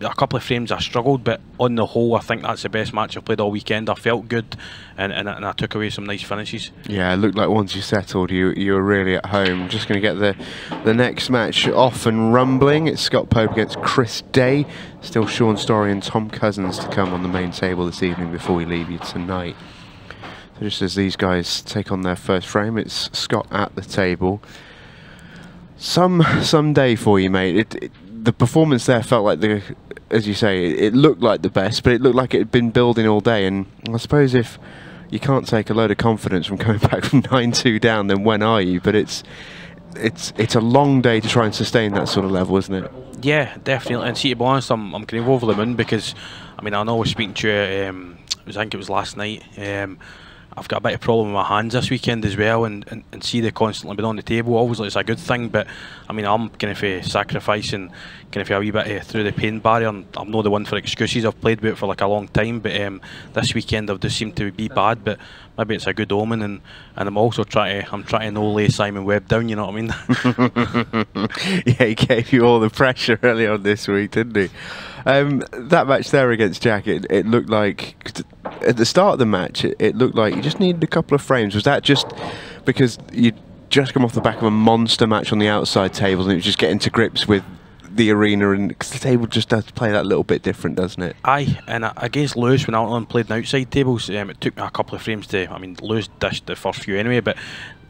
a couple of frames I struggled, but on the whole, I think that's the best match I've played all weekend. I felt good, and, and, and I took away some nice finishes. Yeah, it looked like once you settled, you you were really at home. Just going to get the the next match off and rumbling. It's Scott Pope against Chris Day. Still Sean Story and Tom Cousins to come on the main table this evening before we leave you tonight. So just as these guys take on their first frame, it's Scott at the table. Some some day for you, mate. It, it, the performance there felt like the, as you say, it, it looked like the best, but it looked like it had been building all day. And I suppose if you can't take a load of confidence from coming back from nine two down, then when are you? But it's it's it's a long day to try and sustain that sort of level, isn't it? Yeah, definitely. And see, to be honest, I'm, I'm kind of over the moon because, I mean, I know was speaking to um, I think it was last night. Um, I've got a bit of problem with my hands this weekend as well, and, and, and see they constantly been on the table. Obviously, it's a good thing, but I mean, I'm kind of sacrificing kind of a wee bit uh, through the pain barrier. And I'm not the one for excuses. I've played with it for like a long time, but um, this weekend I've just seemed to be bad. But maybe it's a good omen, and, and I'm also trying to I'm trying to no lay Simon Webb down. You know what I mean? yeah, he gave you all the pressure early on this week, didn't he? Um, that match there against Jack, it, it looked like at the start of the match, it, it, looked like you just needed a couple of frames. Was that just because you just come off the back of a monster match on the outside tables and it was just getting to grips with the arena and the table just does play that little bit different, doesn't it? Aye, and against Lewis when on played in outside tables, um, it took a couple of frames to. I mean, Lewis dished the first few anyway, but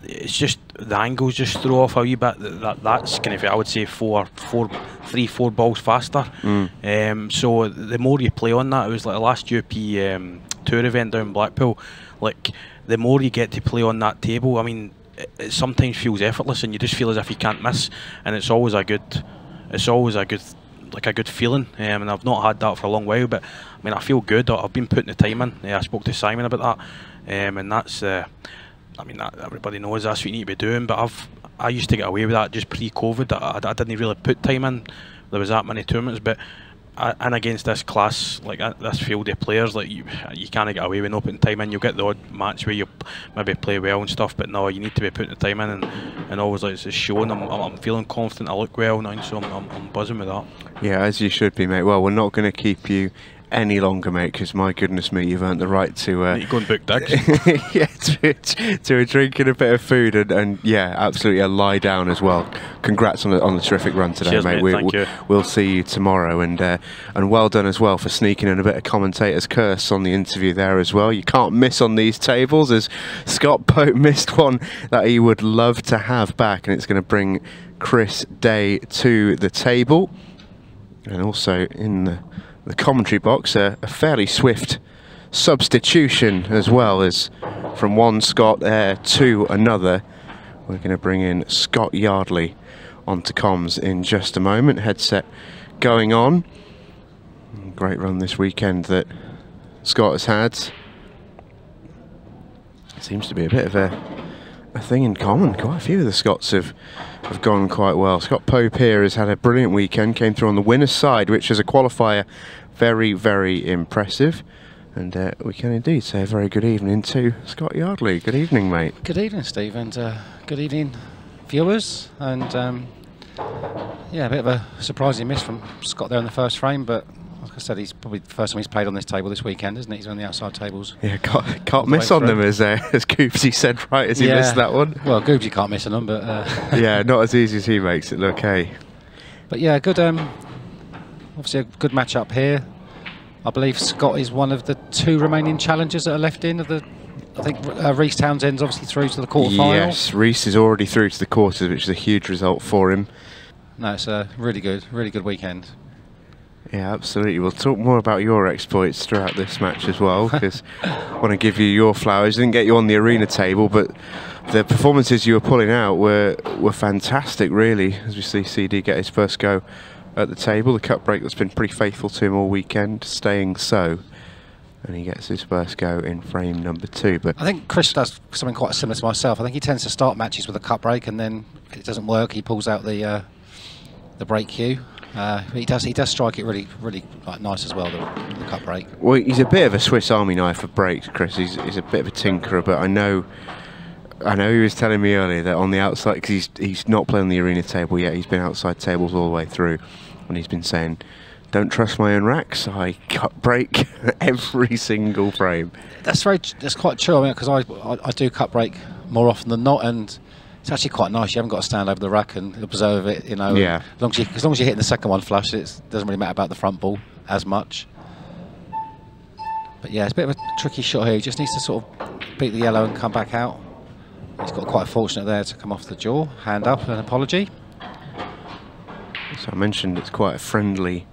it's just the angles just throw off a wee bit. That that's kind of I would say four, four, three, four balls faster. Mm. Um, so the more you play on that, it was like the last UP um, tour event down in Blackpool. Like the more you get to play on that table, I mean, it, it sometimes feels effortless, and you just feel as if you can't miss. And it's always a good, it's always a good like a good feeling, um, and I've not had that for a long while. But I mean, I feel good. I've been putting the time in. I spoke to Simon about that, um, and that's. Uh, I mean, that, everybody knows that's what you need to be doing. But I've I used to get away with that just pre-COVID. I, I, I didn't really put time in. There was that many tournaments, but and against this class, like uh, this field of players, like you, you can't get away with not putting time in. You'll get the odd match where you maybe play well and stuff, but no, you need to be putting the time in, and, and always like it's showing. I'm, I'm feeling confident. I look well now, so I'm, I'm, I'm buzzing with that. Yeah, as you should be, mate. Well, we're not going to keep you any longer, mate, because my goodness me, you've earned the right to. Uh, you go and book digs. yeah, to, to, a drink and a bit of food, and, and yeah, absolutely a lie down as well. Congrats on the, on the terrific run today, Cheers, mate. mate. We, Thank we, you. We'll see you tomorrow, and uh, and well done as well for sneaking in a bit of commentator's curse on the interview there as well. You can't miss on these tables, as Scott Pope missed one that he would love to have back, and it's going to bring Chris Day to the table, and also in the the commentary box, a, a, fairly swift substitution as well as from one Scott there to another. We're going to bring in Scott Yardley onto comms in just a moment. Headset going on. Great run this weekend that Scott has had. Seems to be a bit of a, a thing in common. Quite a few of the Scots have have gone quite well. Scott Pope here has had a brilliant weekend, came through on the winner's side, which is a qualifier very, very impressive. And uh, we can indeed say a very good evening to Scott Yardley. Good evening, mate. Good evening, Steve, and uh, good evening, viewers. And um, yeah, a bit of a surprising miss from Scott there in the first frame, but I said, he's probably the first time he's played on this table this weekend, isn't he? He's on the outside tables. Yeah, can't, can't miss on them, as uh, as Goobsy said right as he yeah. missed that one. Well, Goobsy can't miss on them, but uh, yeah, not as easy as he makes it look. Hey, but yeah, good. Um, obviously a good match up here. I believe Scott is one of the two remaining challengers that are left in of the. I think uh, Reese Townsend's obviously through to the quarter final. Yes, Reese is already through to the quarters, which is a huge result for him. No, it's a really good, really good weekend. Yeah, absolutely. We'll talk more about your exploits throughout this match as well, because I want to give you your flowers. Didn't get you on the arena table, but the performances you were pulling out were were fantastic, really. As we see CD get his first go at the table, the cut break that's been pretty faithful to him all weekend, staying so. And he gets his first go in frame number two. But I think Chris does something quite similar to myself. I think he tends to start matches with a cut break, and then if it doesn't work, he pulls out the uh, the break cue. Uh, he does he does strike it really really like, nice as well the, the, cut break. Well, he's a bit of a Swiss Army knife for breaks, Chris. He's, he's a bit of a tinkerer, but I know I know he was telling me earlier that on the outside because he's he's not playing the arena table yet. He's been outside tables all the way through, and he's been saying don't trust my own racks. I cut break every single frame. That's very. That's quite true. I mean, because I, I I do cut break more often than not, and it's actually quite nice. You haven't got to stand over the rack and observe it. You know. Yeah. As long as you as long as you're hitting the second one flush, it doesn't really matter about the front ball as much. But yeah, it's a bit of a tricky shot here. He just needs to sort of beat the yellow and come back out. He's got quite fortunate there to come off the jaw. Hand up, an apology. So I mentioned it's quite a friendly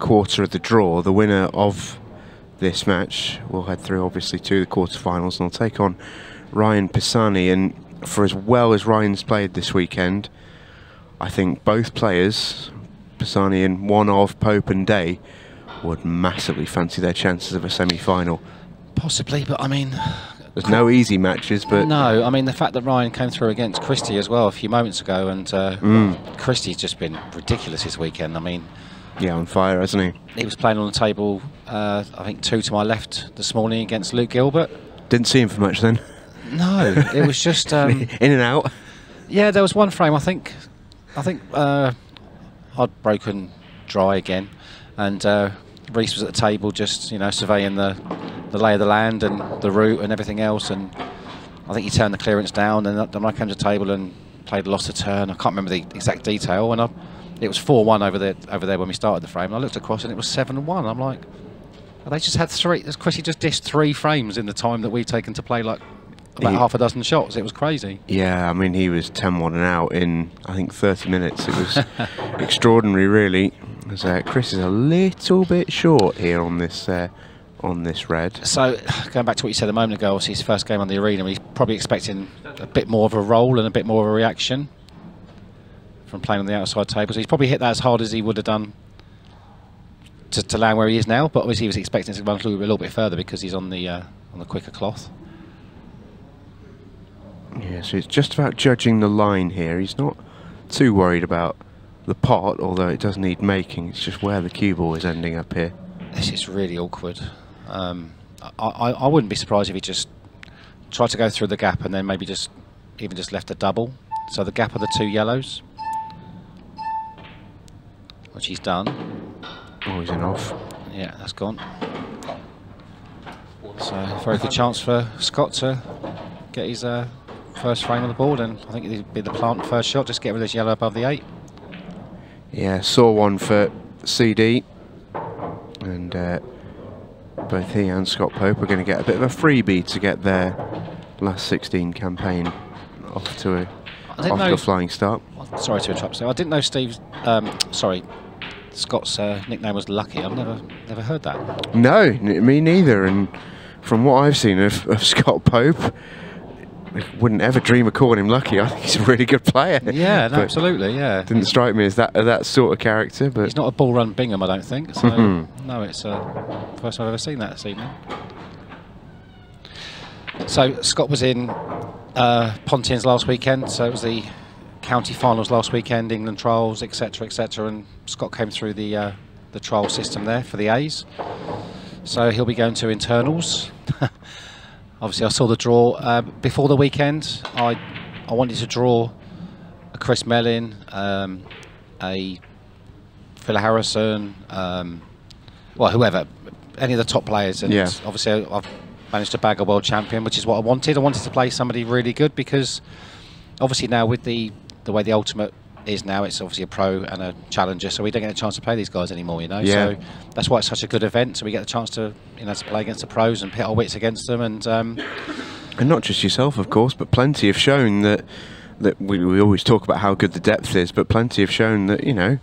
quarter of the draw. The winner of this match will head through, obviously, to the quarterfinals and will take on Ryan Pisani. And for as well as Ryan's played this weekend, I think both players, Pisani and one of Pope and Day, would massively fancy their chances of a semi-final. Possibly, but I mean, There's no easy matches, but no, I mean the fact that Ryan came through against Christie as well a few moments ago, and uh, Mm. Christie's just been ridiculous this weekend. I mean, yeah, on fire, hasn't he? he was playing on the table, uh, I think two to my left this morning against Luke Gilbert. Didn't see him for much then. No, it was just um, In and out. yeah. There was one frame I think, I think uh, I'd broken dry again, and uh, Reese was at the table just you know surveying the the lay of the land and the route and everything else, and I think he turned the clearance down, and then I came to the table and played lost a turn. I can't remember the exact detail, and I, it was four one over there over there when we started the frame. And I looked across and it was seven one. I'm like, they just had three. Chrissy just dished three frames in the time that we've taken to play like about He- half a dozen shots. It was crazy. Yeah, I mean, he was 10 1 and out in, I think, 30 minutes. It was extraordinary, really. As, uh, Chris is a little bit short here on this uh, on this red. So, going back to what you said a moment ago, obviously his first game on the arena, he's probably expecting a bit more of a roll and a bit more of a reaction from playing on the outside table. So he's probably hit that as hard as he would have done to, to land where he is now. But obviously he was expecting to run a little bit further because he's on the uh, on the quicker cloth. Yeah, so it's just about judging the line here. He's not too worried about the pot, although it does need making. It's just where the cue ball is ending up here. This is really awkward. Um, I, I, I wouldn't be surprised if he just tried to go through the gap and then maybe just even just left a double. So the gap of the two yellows, which he's done. Oh, he's in off. Yeah, that's gone. So very good chance for Scott to get his uh, first frame on the board, and I think it'd be the plant first shot. Just get rid of this yellow above the eight. Yeah, saw one for CD. And uh, both he and Scott Pope are going to get a bit of a freebie to get their last 16 campaign off to a off to know- a flying start. Sorry to interrupt. So I didn't know Steve's. Um, sorry, Scott's uh, nickname was Lucky. I've never never heard that. No, me neither. And from what I've seen of, of Scott Pope, I wouldn't ever dream of calling him lucky. I think he's a really good player. Yeah, no, absolutely. Yeah. Didn't strike me as that that sort of character, but He's not a ball run Bingham, I don't think. So Mhm. no, it's uh, first time I've ever seen that this evening. So Scott was in uh, Pontins last weekend. So it was the county finals last weekend, England trials, etc., etc. And Scott came through the uh, the trial system there for the A's. So he'll be going to internals. Obviously, I saw the draw uh, before the weekend. I I wanted to draw a Chris Melling, um, a Phil Harrison, um, well, whoever, any of the top players. And Yeah. obviously, I've managed to bag a world champion, which is what I wanted. I wanted to play somebody really good because obviously now with the the way the ultimate is now, it's obviously a pro and a challenger, so we don't get a chance to play these guys anymore. You know, Yeah. so that's why it's such a good event. So we get the chance to you know to play against the pros and pit our wits against them, and um, and not just yourself, of course, but plenty have shown that that we, we always talk about how good the depth is, but plenty have shown that you know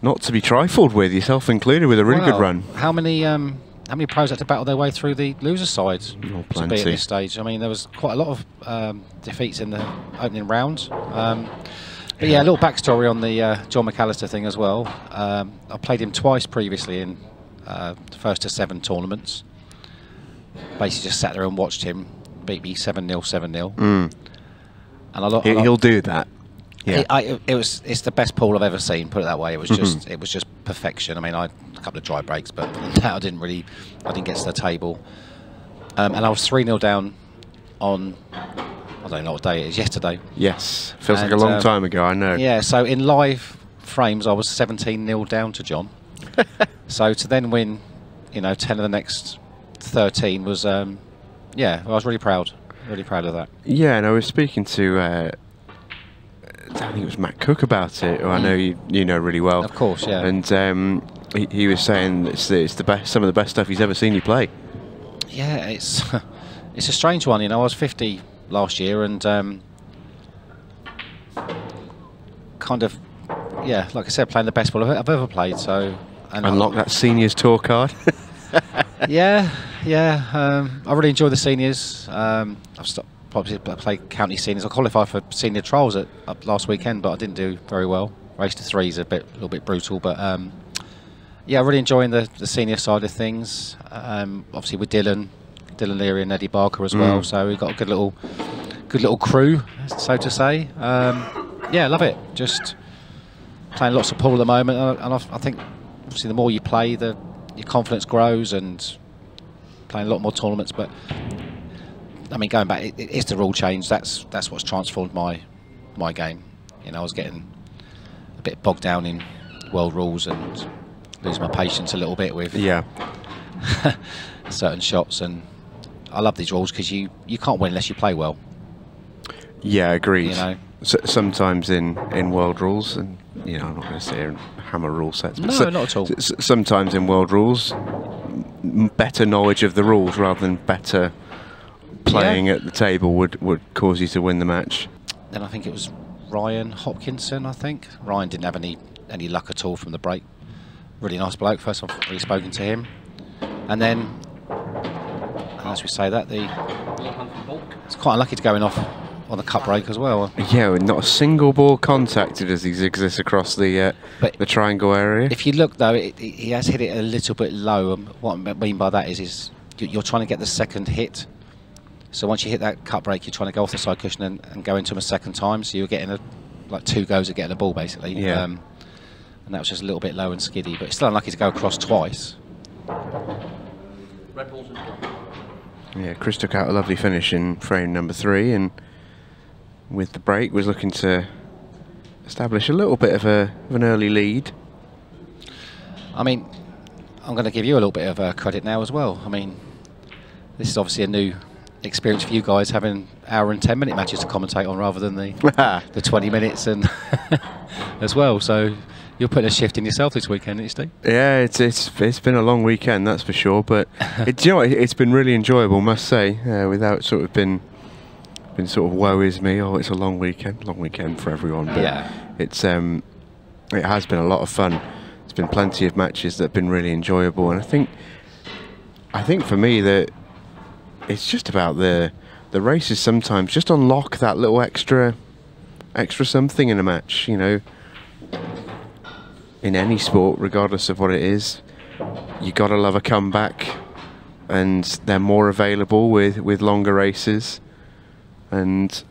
not to be trifled with, yourself included, with a really good run. How many um, how many pros had to battle their way through the loser side Oh, to be at this stage? I mean, there was quite a lot of um, defeats in the opening round. Um, but yeah, a little backstory on the uh, John McAllister thing as well. Um, I played him twice previously in uh, the first to seven tournaments. Basically, just sat there and watched him beat me seven 0 seven 0 Mm. And a lot. He, will do that. Yeah. It, I, it was it's the best pool I've ever seen. Put it that way. It was Mhm. just it was just perfection. I mean, I had a couple of dry breaks, but that, I didn't really I didn't get to the table. Um, and I was three 0 down on I don't know what day it is. Yesterday. yes. Feels like a long um, time ago. I know. Yeah. So in live frames, I was seventeen 0 down to John. so to then win, you know, 10 of the next 13 was, um, yeah, I was really proud. Really proud of that. Yeah, and I was speaking to, uh, I think it was Matt Cook about it, who I know you, you know really well. Mm. Of course, yeah. And um, he, he was saying it's the, it's the best, some of the best stuff he's ever seen you play. Yeah, it's it's a strange one. You know, I was 50 last year, and um, kind of, yeah, like I said, playing the best ball I've I've ever played. So, and Unlock that seniors tour card. yeah, yeah. Um, I really enjoy the seniors. Um, I've stopped, probably pl- played county seniors. I qualified for senior trials at, up last weekend, but I didn't do very well. Race to threes a bit, a little bit brutal, but um, yeah, I really enjoying the, the senior side of things. Um, obviously with Dylan, Dylan Leary and Eddie Barker as well. Mm. So we've got a good little, good little crew, so to say. Um, yeah, love it. Just playing lots of pool at the moment, and I, and I I think obviously the more you play, the your confidence grows, and playing a lot more tournaments. But I mean, going back, it, it's the rule change. That's that's what's transformed my my game. You know, I was getting a bit bogged down in world rules and losing my patience a little bit with yeah. certain shots. And I love these rules because you you can't win unless you play well. Yeah, agreed. You know. S- sometimes in, in world rules, and you know, I'm not going to sit here and hammer rule sets. But No, not at all. sometimes in world rules, better knowledge of the rules rather than better playing Yeah. at the table would, would cause you to win the match. then I think it was Ryan Hopkinson. I think Ryan didn't have any any luck at all from the break. Really nice bloke. First I've really spoken to him, and then as we say that, the it's quite unlucky to going off on the cut break as well. Yeah, not a single ball contacted as he zigzags across the uh, But the triangle area. If you look though, it, it, he has hit it a little bit low. And what I mean by that is, is you- you're trying to get the second hit. So once you hit that cut break, you're trying to go off the side cushion and, and go into him a second time. So you're getting a like two goes at getting the ball basically. Yeah. Um, and that was just a little bit low and skiddy, but it's still unlucky to go across twice. Yeah, Chris took out a lovely finish in frame number three, and with the break was looking to establish a little bit of a of an early lead. I mean, I'm going to give you a little bit of uh, credit now as well. I mean, this is obviously a new experience for you guys having hour and 10 minute matches to commentate on rather than the the 20 minutes and as well. So you're putting a shift in yourself this weekend, aren't you, Steve? Yeah, it's it's it's been a long weekend, that's for sure. But it, you know, what, it's been really enjoyable, must say. Uh, without sort of been been sort of woe is me. Oh, it's a long weekend, long weekend for everyone. But Yeah. it's um, it has been a lot of fun. There's been plenty of matches that have been really enjoyable, and I think I think for me that it's just about the the races. Sometimes just unlock that little extra extra something in a match. You know, in any sport, regardless of what it is, you gotta love a comeback, and they're more available with with longer races, and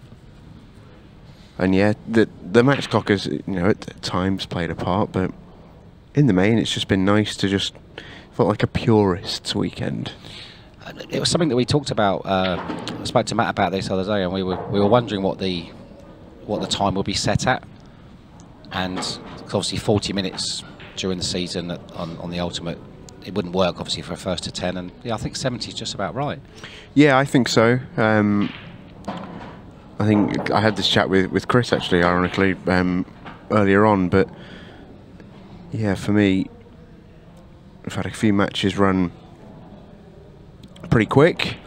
and yeah, the the match clock has you know at at times played a part, but in the main, it's just been nice to just felt like a purist's weekend. It was something that we talked about. Uh, I spoke to Matt about this the other day, and we were we were wondering what the what the time would be set at, and obviously 40 minutes during the season at- on on the ultimate, it wouldn't work obviously for a first to 10, and yeah, I think 70 is just about right. Yeah, I think so. Um, I think I had this chat with, with Chris actually, ironically, um, earlier on. But yeah, for me, I've had a few matches run pretty quick.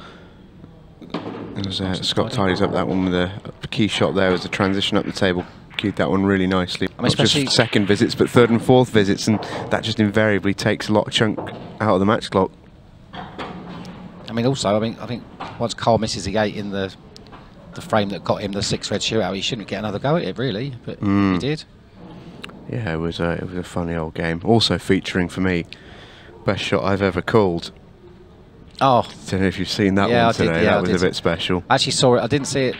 As uh, Scott tidies up that one with a, a key shot there as a transition up the table. That one really nicely. I mean, Not just second visits, but third and fourth visits, and that just invariably takes a lot of chunk out of the match clock. I mean, also, I mean, I think once Carl misses the eight in the the frame that got him the six red shootout, he shouldn't get another go at it, really, but he Mm. did. Yeah, it was a it was a funny old game. Also featuring for me, best shot I've ever called. Oh, Don't know if you've seen that Yeah, one I did, today. yeah, I that was did. a bit special. I actually saw it. I didn't see it.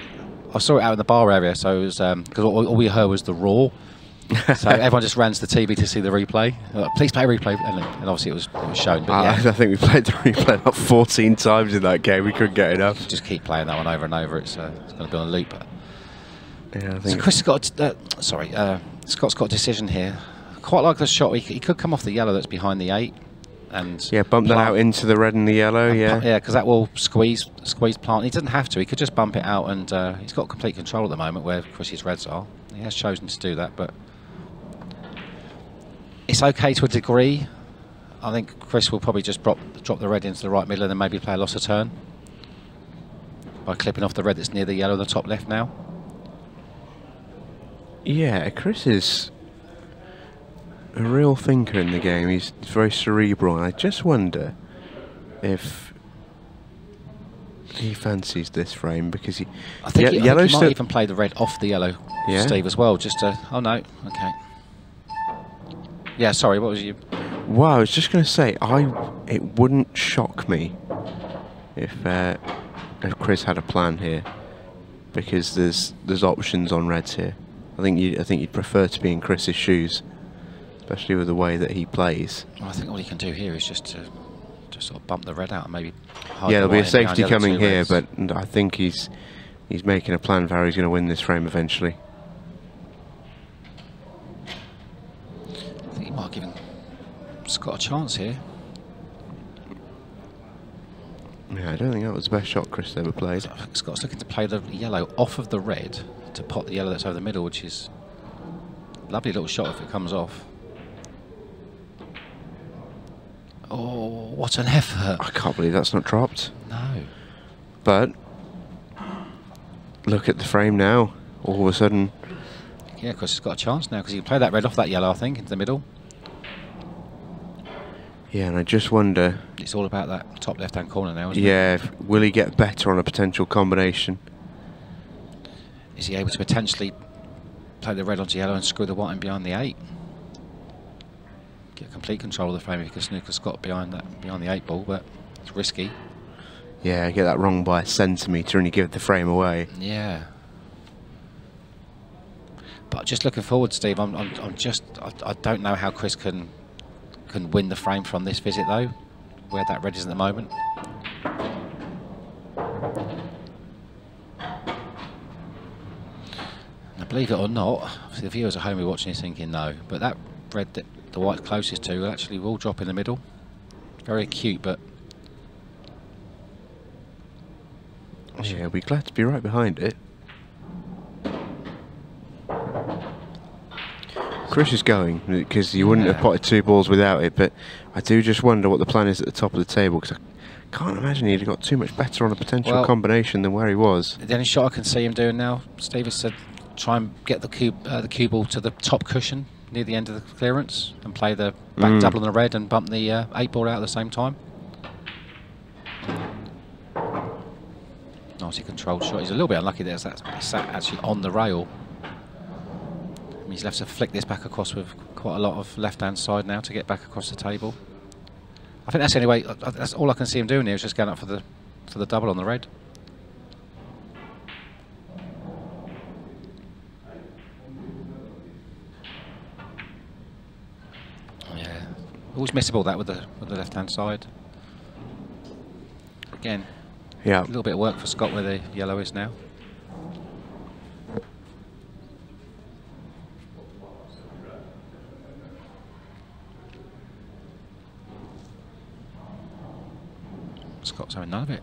I saw it out in the bar area, so it was because all, all we heard was the roar. so everyone just ran to the TV to see the replay. Like, Please play replay, and, and obviously it was, it was shown. But I, yeah, I think we played the replay about 14 times in that game. We couldn't get enough. just keep playing that one over and over. It's, uh, it's going to be on a loop. Yeah, I So. Chris has got. Uh, sorry, uh, Scott's got a decision here. quite like the shot. He, he could come off the yellow that's behind the eight, and Yeah, bump that out into the red and the yellow. and Yeah. yeah, because that will squeeze squeeze plant. He doesn't have to. He could just bump it out, and uh, he's got complete control at the moment where Chris's reds are. He has chosen to do that, but it's okay to a degree. I think Chris will probably just drop drop the red into the right middle and then maybe play a loss of turn by clipping off the red that's near the yellow in the top left now. Yeah, Chris is a real thinker in the game. He's very cerebral. and I just wonder if he fancies this frame because he. I think, he, I think yellow he might even play the red off the yellow, Yeah? Steve, as well. Just to, oh no, okay. Yeah, sorry. What was you? Well, I was just going to say, I it wouldn't shock me if uh, if Chris had a plan here, because there's there's options on reds here. I think you I think you'd prefer to be in Chris's shoes, especially with the way that he plays. Well, I think all he can do here is just to just sort of bump the red out and maybe. hide yeah, there'll be a white in behind safety coming here, reds. but I think he's he's making a plan for how he's going to win this frame eventually. I think he might give him Scott a chance here. Yeah, I don't think that was the best shot Chris ever played. Scott's looking to play the yellow off of the red to pot the yellow that's over the middle, which is a lovely little shot if it comes off. Oh, what an effort! I can't believe that's not dropped. No. But look at the frame now. All of a sudden, Yeah, because he's got a chance now because he can play that red off that yellow, I think, into the middle. yeah, and I just wonder, It's all about that top left-hand corner now, isn't it? yeah, will he get better on a potential combination? Is he able to potentially play the red onto yellow and screw the white in behind the eight? Get complete control of the frame if he can snooker Scott behind that behind the eight ball, but it's risky. Yeah, get that wrong by a centimetre and you give the frame away. Yeah. But just looking forward, Steve. I'm, I'm, I'm just. I, I don't know how Chris can can win the frame from this visit though, where that red is at the moment. Now, believe it or not, the viewers at home who are watching this thinking no, but that red that the white's closest to actually will drop in the middle. Very acute, but Yeah, we're glad to be right behind it. Chris is going because you wouldn't have potted two balls without it, but I do just wonder what the plan is at the top of the table because I can't imagine he'd have got too much better on a potential Well- combination than where he was. The only shot I can see him doing now, Steve, is to try and get the cube, uh, the cue ball to the top cushion near the end of the clearance and play the back Mm. double on the red and bump the uh, eight ball out at the same time. Nicely controlled shot. He's a little bit unlucky there. as That's sat actually on the rail. He's left to flick this back across with quite a lot of left-hand side now to get back across the table. I think that's the only way. uh, That's all I can see him doing here is just going up for the for the double on the red. Yeah, always missable that with the with the left hand side. Again, Yeah, a little bit of work for Scott where the yellow is now. Scott's having none of it.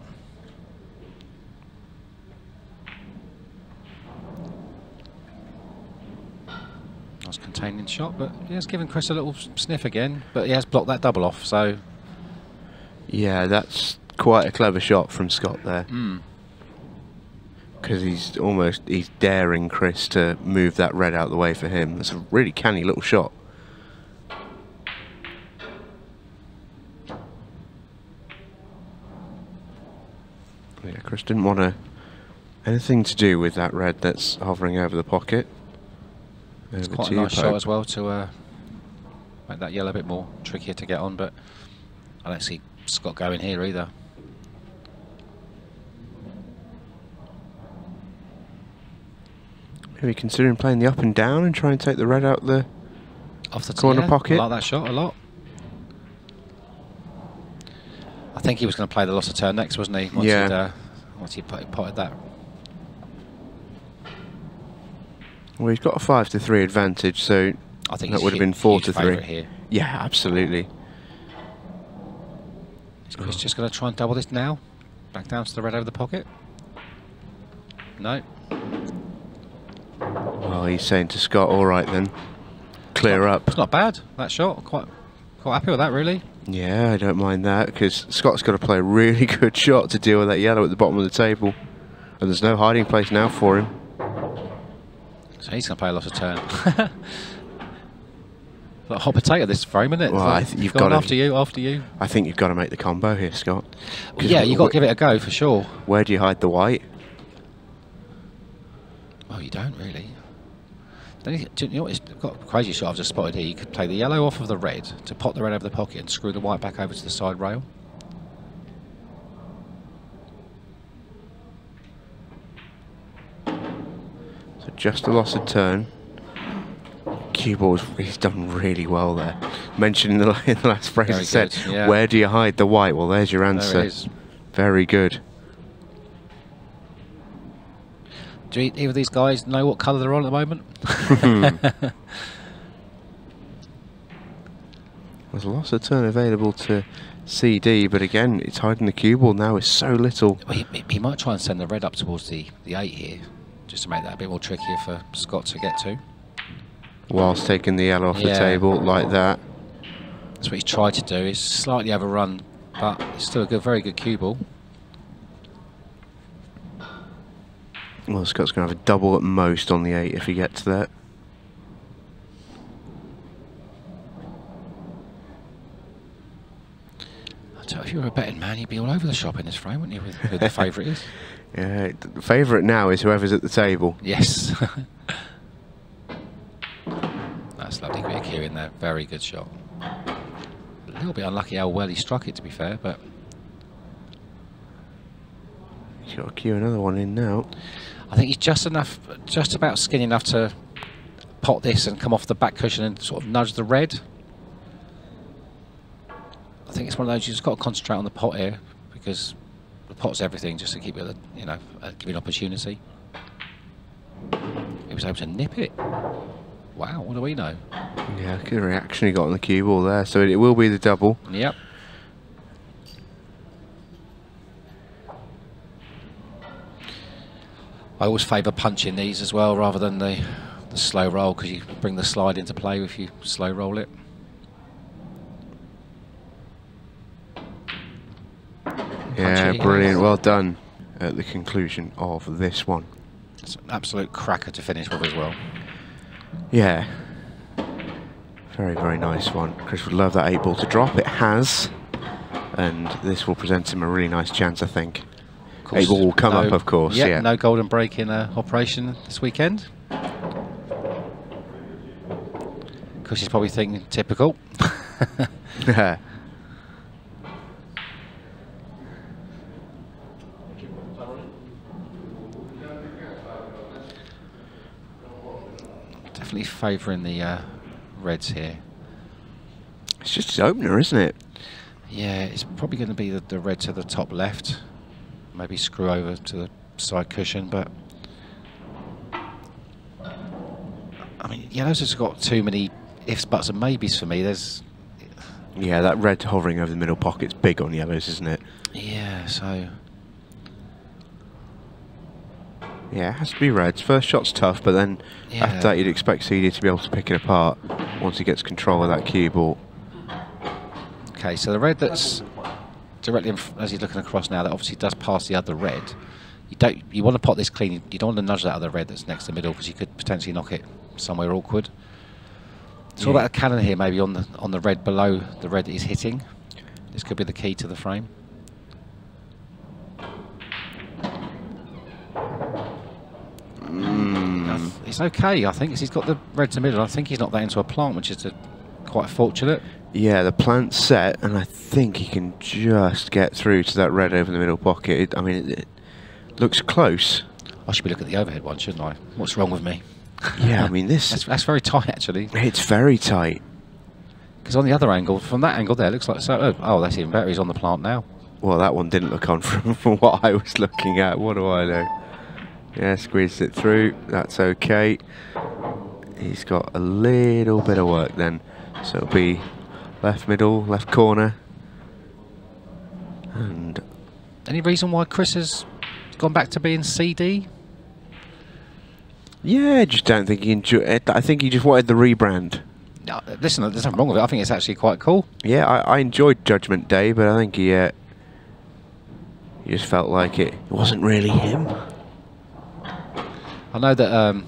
Containing shot, but he has given Chris a little sniff again, but he has blocked that double off, so yeah, that's quite a clever shot from Scott there mm, because he's almost he's daring Chris to move that red out of the way for him. That's a really canny little shot. Yeah, Chris didn't want to anything to do with that red that's hovering over the pocket. It's quite a nice shot as well to uh, make that yellow a bit more trickier to get on, but I don't see Scott going here either. Maybe considering playing the up and down and try and take the red out the. Off the Corner yeah, pocket. I like that shot a lot. I think he was going to play the loss of turn next, wasn't he? Once Yeah. He'd, uh, once he potted that. Well, he's got a five to three advantage, so I think that would have been four to three. here. Yeah, absolutely. Is Chris just going to try and double this now? Back down to the red over the pocket? No. Well, he's saying to Scott, all right then, clear up. It's not bad, that shot. Quite quite happy with that, really. Yeah, I don't mind that because Scott's got to play a really good shot to deal with that yellow at the bottom of the table. And there's no hiding place now for him. So he's going to play a loss of turn. like hot potato this frame, isn't it? Well, Like, you've gotta- after you, after you. I think you've got to make the combo here, Scott. 'Cause Yeah, you've got to give it a go for sure. Where do you hide the white? Well, you don't really. Then you, you know what? It's got a crazy shot I've just spotted here. You could play the yellow off of the red to pop the red over the pocket and screw the white back over to the side rail. So just a loss of turn. Cue ball's he's done really well there. Mentioned in the, in the last phrase, Very it said, good, yeah. "Where do you hide the white?" Well, there's your answer. There. Very good. Do either of these guys know what colour they're on at the moment? There's a loss of turn available to CD, but again, it's hiding the cue ball now with so little. He, he- he might try and send the red up towards the, the 8 here, just to make that a bit more trickier for Scott to get to. Whilst taking the yellow off the table like that. That's what he's tried to do. He's slightly overrun, but it's still a good, very good cue ball. Well, Scott's going to have a double at most on the 8 if he gets to that. I tell you, if you were a betting man, you'd be all over the shop in this frame, wouldn't you, with who the favourite is? Yeah, the favourite now is whoever's at the table. Yes. That's lovely quick here in there. Very good shot. A little bit unlucky how well he struck it, to be fair, but He's got to cue another one in now. I think he's just enough, just about skinny enough to pot this and come off the back cushion and sort of nudge the red. I think it's one of those you've just got to concentrate on the pot here because pot's everything, just to keep it, you know, uh, give it an opportunity. He was able to nip it. Wow, what do we know? Yeah, good reaction he got on the cue ball there. So it, it will be the double. Yep. I always favour punching these as well rather than the, the slow roll because you bring the slide into play if you slow roll it. Yeah, brilliant. Well done at the conclusion of this one. It's an absolute cracker to finish with as well. Yeah. Very, very nice one. Chris would love that eight ball to drop. It has. And this will present him a really nice chance, I think. Course, Eight ball will come no- up, of course. yeah, Yeah. no golden break in uh, operation this weekend. Because he's probably thinking typical. Definitely favouring the uh, Reds here. it's just his opener, isn't it? Yeah, it's probably going to be the, the red to the top left. Maybe screw over to the side cushion, but I mean, yellows has got too many ifs, buts, and maybes for me. There's Yeah, that red hovering over the middle pocket's big on yellows, isn't it? yeah, so Yeah, it has to be reds. First shot's tough, but then Yeah. after that you'd expect CD to be able to pick it apart once he gets control of that cue ball. okay. So the red that's directly in as he's looking across now, that obviously does pass the other red. You don't you want to pot this clean. You don't want to nudge that other red that's next to the middle because you could potentially knock it somewhere awkward. It's all about a cannon here, maybe on the on the red below the red that he's hitting. This could be the key to the frame. Mm. It's okay, I think. He's got the red to middle. I think he's knocked that into a plant, which is a, quite fortunate. Yeah, the plant's set, and I think he can just get through to that red over the middle pocket. It, I mean, it, it looks close. I should be looking at the overhead one, shouldn't I? What's wrong with me? Yeah, I mean, this That's, that's very tight, actually. it's very tight. Because on the other angle, from that angle there, it looks like so. Oh, oh, that's even better. He's on the plant now. Well, that one didn't look on from, from what I was looking at. What do I know? Yeah, squeezed it through. That's okay. he's got a little bit of work then. So it'll be left middle, left corner. And Any reason why Chris has gone back to being CD? yeah, I just don't think he enjoyed it. I think he just wanted the rebrand. No, listen, there's nothing wrong with it. I think it's actually quite cool. Yeah, I, I enjoyed Judgment Day, but I think he, uh, he just felt like it wasn't really him. I know that um,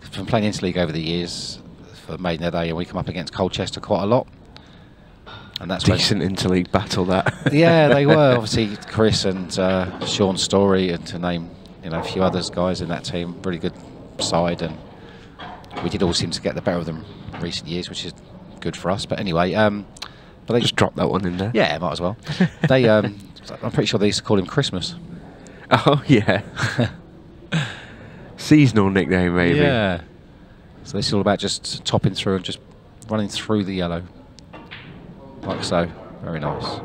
from playing Interleague over the years for Maidenhead A, and we come up against Colchester quite a lot. And that's Decent interleague battle that. yeah, they were obviously Chris and uh, Sean Story, and to name you know a few others guys in that team. Really good side, and we did all seem to get the better of them in recent years, which is good for us. But anyway, um, but they just drop that one in there. yeah, might as well. they, um, I'm pretty sure they used to call him Christmas. Oh yeah. Seasonal nickname maybe. Yeah. So this is all about just topping through and just running through the yellow, like so. Very nice.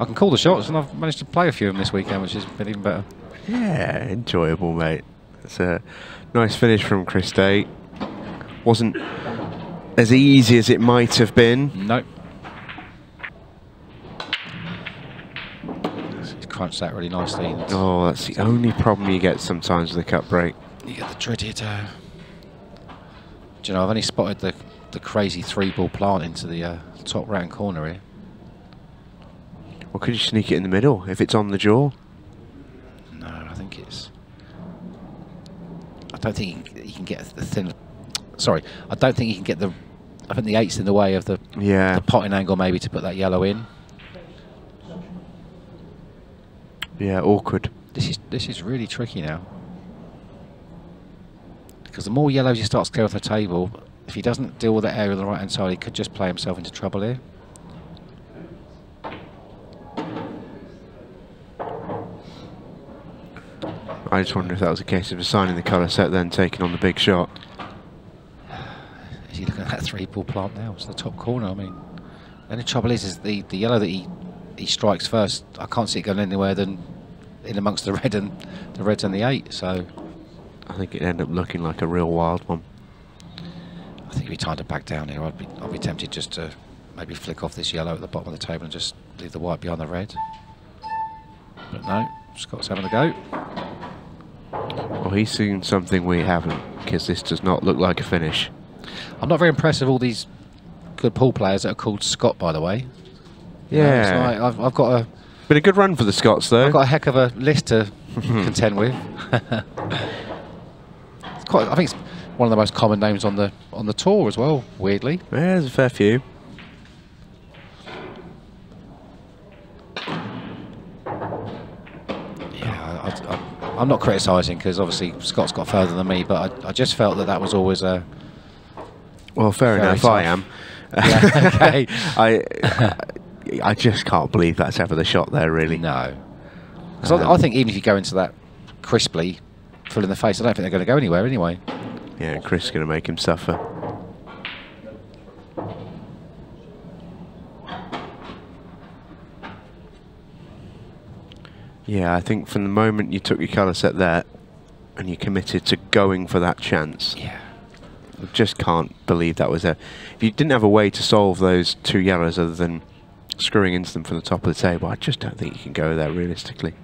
I can call the shots, and I've managed to play a few of them this weekend, which has been even better. Yeah, enjoyable, mate. It's a nice finish from Chris Day. Wasn't as easy as it might have been. Nope. That really nicely. Oh, that's the only problem you get sometimes with a cut break. You get the dreaded. Uh, do you know? I've only spotted the the crazy three ball plant into the uh, top right corner here. Or could you sneak it in the middle if it's on the jaw? No, I think it's. I don't think he can, get the thin. Sorry, I don't think he can get the. I think the eight's in the way of the Yeah. the potting angle maybe to put that yellow in. Yeah, awkward. This is this is really tricky now. Because the more yellows he starts to clear off the table, if he doesn't deal with that area on the right hand side, he could just play himself into trouble here. I just wonder if that was a case of assigning the colour set then taking on the big shot. Is he looking at that three ball plant now? It's the top corner. I mean, the only trouble is, is the, the yellow that he, he strikes first. I can't see it going anywhere than in amongst the red and the reds and the eight. So I think it ended up looking like a real wild one. I think if he tried to back down here, I'd be I'd be tempted just to maybe flick off this yellow at the bottom of the table and just leave the white behind the red. But no, Scott's having a go. Well, he's seen something we haven't, because this does not look like a finish. I'm not very impressed with all these good pool players that are called Scott, by the way. You know, Yeah. like I've, I've got a Been a good run for the Scots, though. I've got a heck of a list to hmm. contend with. it's quite, I think it's one of the most common names on the on the tour as well. Weirdly, Yeah, there's a fair few. yeah. I, I, I'm not criticising because obviously Scott's got further than me, but I, I just felt that that was always a Well, fair enough. I am. Yeah, okay. I, I just can't believe that's ever the shot there. Really. no. Because I, I um, think even if you go into that crisply, full in the face, I don't think they're going to go anywhere anyway. Yeah, Chris is going to make him suffer. Yeah, I think from the moment you took your colour set there and you committed to going for that chance, Yeah. I just can't believe that was there. If you didn't have a way to solve those two yellows other than screwing into them from the top of the table, I just don't think you can go there realistically.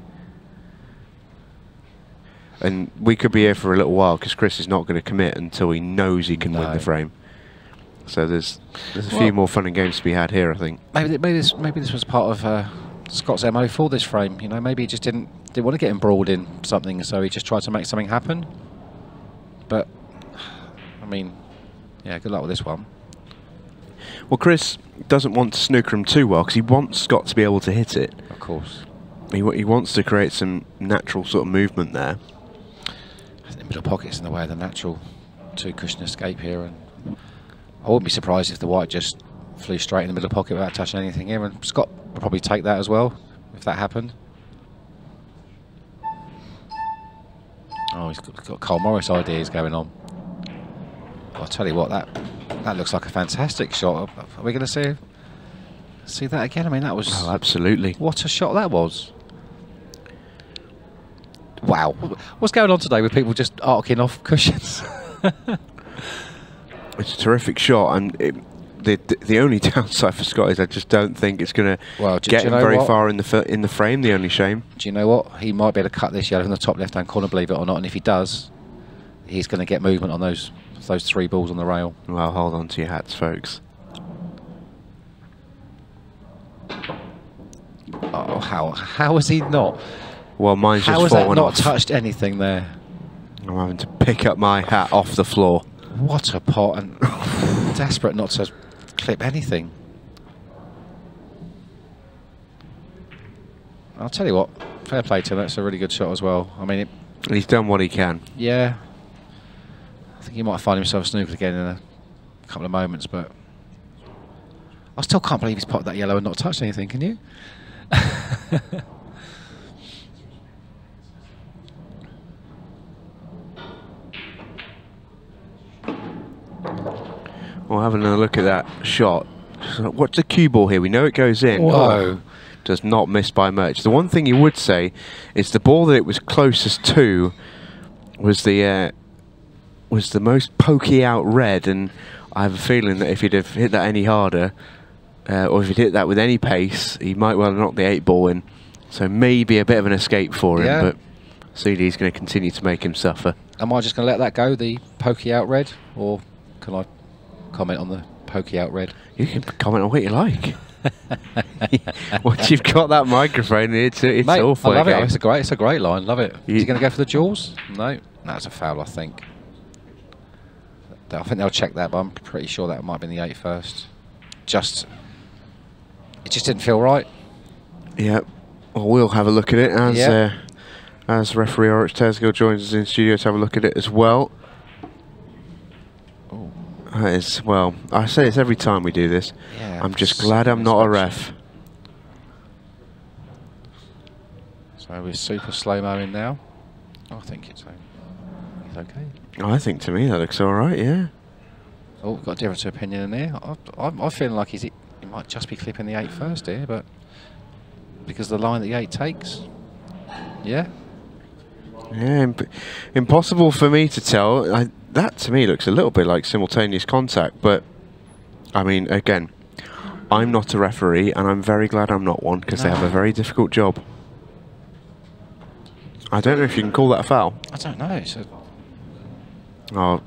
And we could be here for a little while because Chris is not going to commit until he knows he can win the frame. So there's there's a Well- few more fun and games to be had here, I think. Maybe maybe this maybe this was part of uh, Scott's mo for this frame. You know, maybe he just didn't didn't want to get embroiled in something, so he just tried to make something happen. But I mean, yeah, good luck with this one. Well, Chris doesn't want to snooker him too well because he wants Scott to be able to hit it. Of course, He, he wants to create some natural sort of movement there. I think the middle pocket's in the way of the natural two cushion escape here, and I wouldn't be surprised if the white just flew straight in the middle pocket without touching anything here. And Scott would probably take that as well if that happened. Oh, he's got, got Cole Morris ideas going on. I'll tell you what, that that looks like a fantastic shot. Are we going to see see that again? I mean, that was Oh, absolutely. what a shot that was. Wow. What's going on today with people just arcing off cushions? it's a terrific shot, and it, the, the only downside for Scott is I just don't think it's going to Well, get you him know very what? far in the in the frame. The only shame. Do you know what? He might be able to cut this yellow in the top left-hand corner, believe it or not. And if he does, he's going to get movement on those those three balls on the rail. Well, hold on to your hats, folks. Oh, how how has he not? Well, mine's How just fallen not off. touched anything there? I'm having to pick up my hat off the floor. What a pot and desperate not to clip anything. I'll tell you what, fair play to him. That's a really good shot as well. I mean, it, He's done what he can. yeah. I think he might find himself snookered again in a couple of moments, but I still can't believe he's popped that yellow and not touched anything. Can you? Well, having a look at that shot. What's the cue ball here? We know it goes in. Whoa. Does not miss by much. The one thing you would say is the ball that it was closest to was the uh, was the most pokey out red, and I have a feeling that if he'd have hit that any harder, uh, or if he'd hit that with any pace, he might well have knocked the eight ball in. So maybe a bit of an escape for him, Yeah. but CD's going to continue to make him suffer. Am I just going to let that go, the pokey out red, or can I comment on the pokey out red? You can comment on what you like. Once you've got that microphone, it's it's Mate, all I for love it. It's a great, it's a great line. Love it. Is You- he going to go for the jewels? No, that's a foul. I think. I think they'll check that, but I'm pretty sure that might have been the eight first. Just, it just didn't feel right. Yeah, well, we'll have a look at it as Yeah. uh, as referee Oryx Tesgill joins us in studio to have a look at it as well. Oh, That is well, I say this every time we do this. Yeah, I'm just glad I'm not a ref. so we're super slow mo in now. I think it's, it's okay. I think to me that looks all right. Yeah. Oh, we've got a difference of opinion in there. I, I'm, I'm feeling like he's, he might just be clipping the eight first here, but because the line that the eight takes. Yeah. Yeah, imp- impossible for me to tell. I, that to me looks a little bit like simultaneous contact, but I mean, again, I'm not a referee, and I'm very glad I'm not one because they have a very difficult job. I don't know if you can call that a foul. I don't know. It's a, Oh,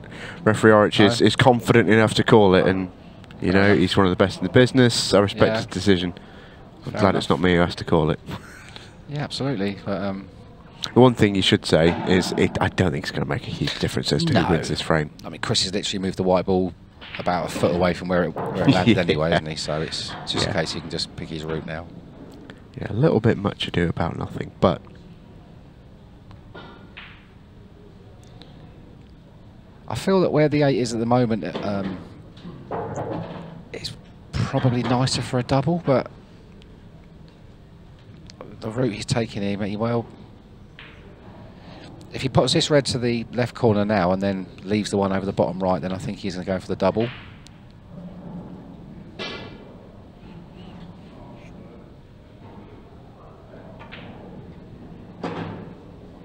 referee Orich is, No. is confident enough to call it, and you know he's one of the best in the business. I respect Yeah. his decision. I'm Fair glad enough. it's not me who has to call it. yeah, absolutely. But um, The one thing you should say is it, I don't think it's going to make a huge difference as to No. who wins this frame. I mean, Chris has literally moved the white ball about a foot away from where it, where it landed anyway, Yeah. isn't he? So it's it's just Yeah. a case he can just pick his route now. Yeah, a little bit much ado about nothing, but I feel that where the eight is at the moment, um, it's probably nicer for a double, but the route he's taking here, he well. If he puts this red to the left corner now and then leaves the one over the bottom right, then I think he's going to go for the double.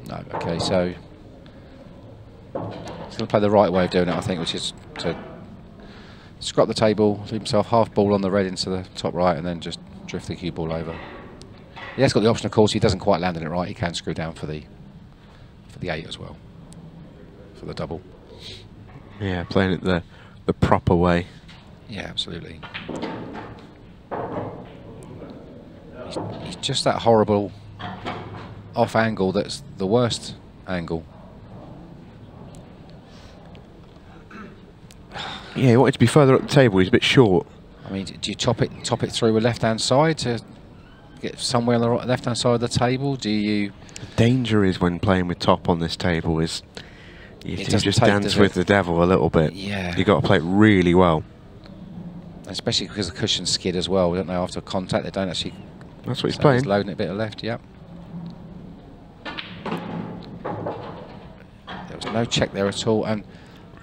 No, okay, so he's going to play the right way of doing it, I think, which is to scrap the table, leave himself half ball on the red into the top right, and then just drift the cue ball over. He has got the option, of course, he doesn't quite land in it right, he can screw down for the for the eight as well, for the double. yeah, playing it the the proper way. Yeah, absolutely. He's, he's just that horrible off angle that's the worst angle. Yeah, he wanted to be further up the table. He's a bit short. I mean, do you top it top it through with left hand side to get somewhere on the right, left hand side of the table? Do you? The danger is when playing with top on this table is you, just take, dance with it? the devil a little bit. Yeah. you got to play it really well. Especially because the cushions skid as well. We don't know after contact they don't actually. That's what he's so playing. loading it a bit of left. Yep. There was no check there at all, and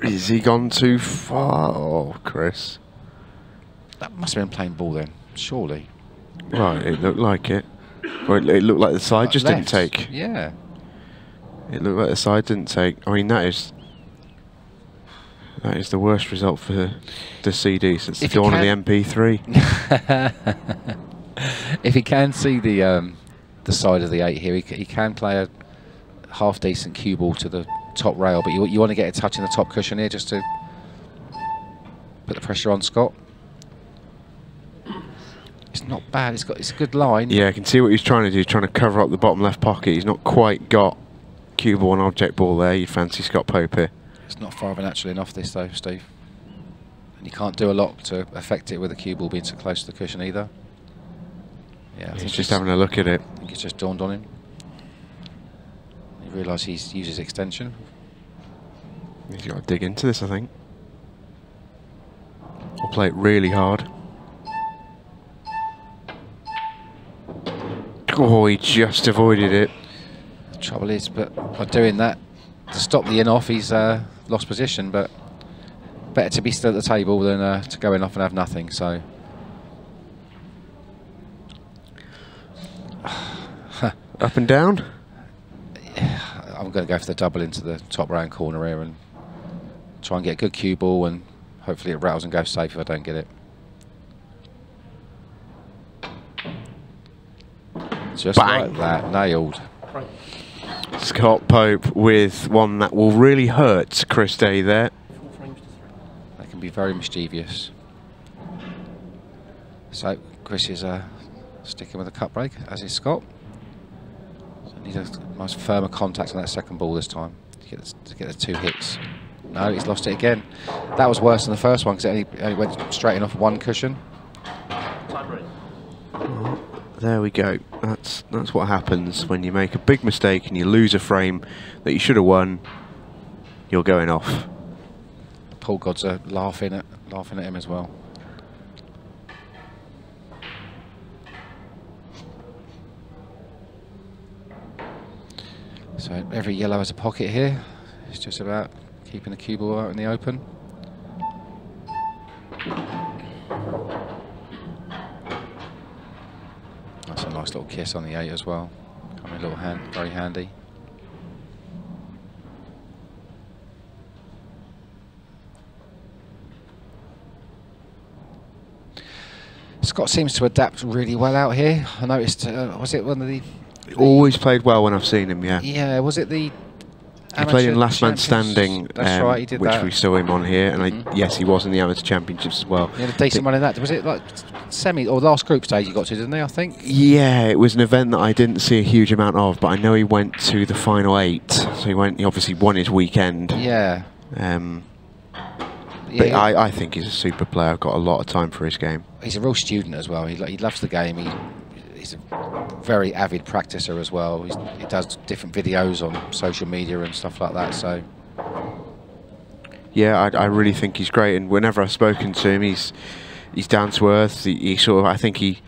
Is he gone too far? Oh, Chris. that must have been playing ball then, surely. Right, it looked like it. Or it, it looked like the side Like just left. didn't take. Yeah. It looked like the side didn't take. I mean, that is That is the worst result for the CD since the If you dawn of the MP3. if he can see the um, the side of the eight here, he, c- he can play a half decent cue ball to the top rail, but you, you want to get a touch in the top cushion here just to put the pressure on Scott. It's not bad. It's got it's a good line. Yeah, I can see what he's trying to do. He's trying to cover up the bottom left pocket. He's not quite got cue ball and object ball there. You'd fancy Scott Pope here. It's not far of a natural enough this though, Steve. And you can't do a lot to affect it with the cue ball being so close to the cushion either. Yeah, I He's just having a look at it. I think it's just dawned on him. He realised he's used his extension. He's got to dig into this, I think. Or play it really hard. Oh, he just avoided it. The trouble is, but by doing that, to stop the in off, he's uh, lost position. But better to be still at the table than uh, to go in off and have nothing. So. Up and down. I'm going to go for the double into the top round corner here and try and get a good cue ball and hopefully it rattles and goes safe if I don't get it. Just Bang. like that, nailed. Scott Pope with one that will really hurt Chris Day there. That can be very mischievous. So Chris is uh, sticking with a cut break, as is Scott. Needs a nice firmer contact on that second ball this time to get the, to get the two hits. No, he's lost it again. That was worse than the first one because it only, only went straight in off one cushion. There we go. That's that's what happens when you make a big mistake and you lose a frame that you should have won. You're going off. Paul gods are laughing at laughing at him as well. So every yellow has a pocket here. It's just about keeping the cue ball out in the open. That's a nice little kiss on the eight as well. A little hand, very handy. Scott seems to adapt really well out here. I noticed. Uh, was it one of the? Always played well when I've seen him. Yeah. Yeah, was it the? He played in Last Man? Standing, um, right. Which that. we saw him on here, and Mhm. I, yes, he was in the amateur championships as well. He had a decent run in that. Was it like semi or last group stage he got to, didn't he? I think. Yeah, it was an event that I didn't see a huge amount of, but I know he went to the final eight. So he went. He obviously won his weekend. Yeah. Um, but he- I, I think he's a super player. I've got a lot of time for his game. he's a real student as well. He, lo- he loves the game. He, he's a very avid practicer as well. He's, he does different videos on social media and stuff like that. So Yeah, I, I really think he's great. And whenever I've spoken to him, he's he's down to earth. He, he sort of, I think he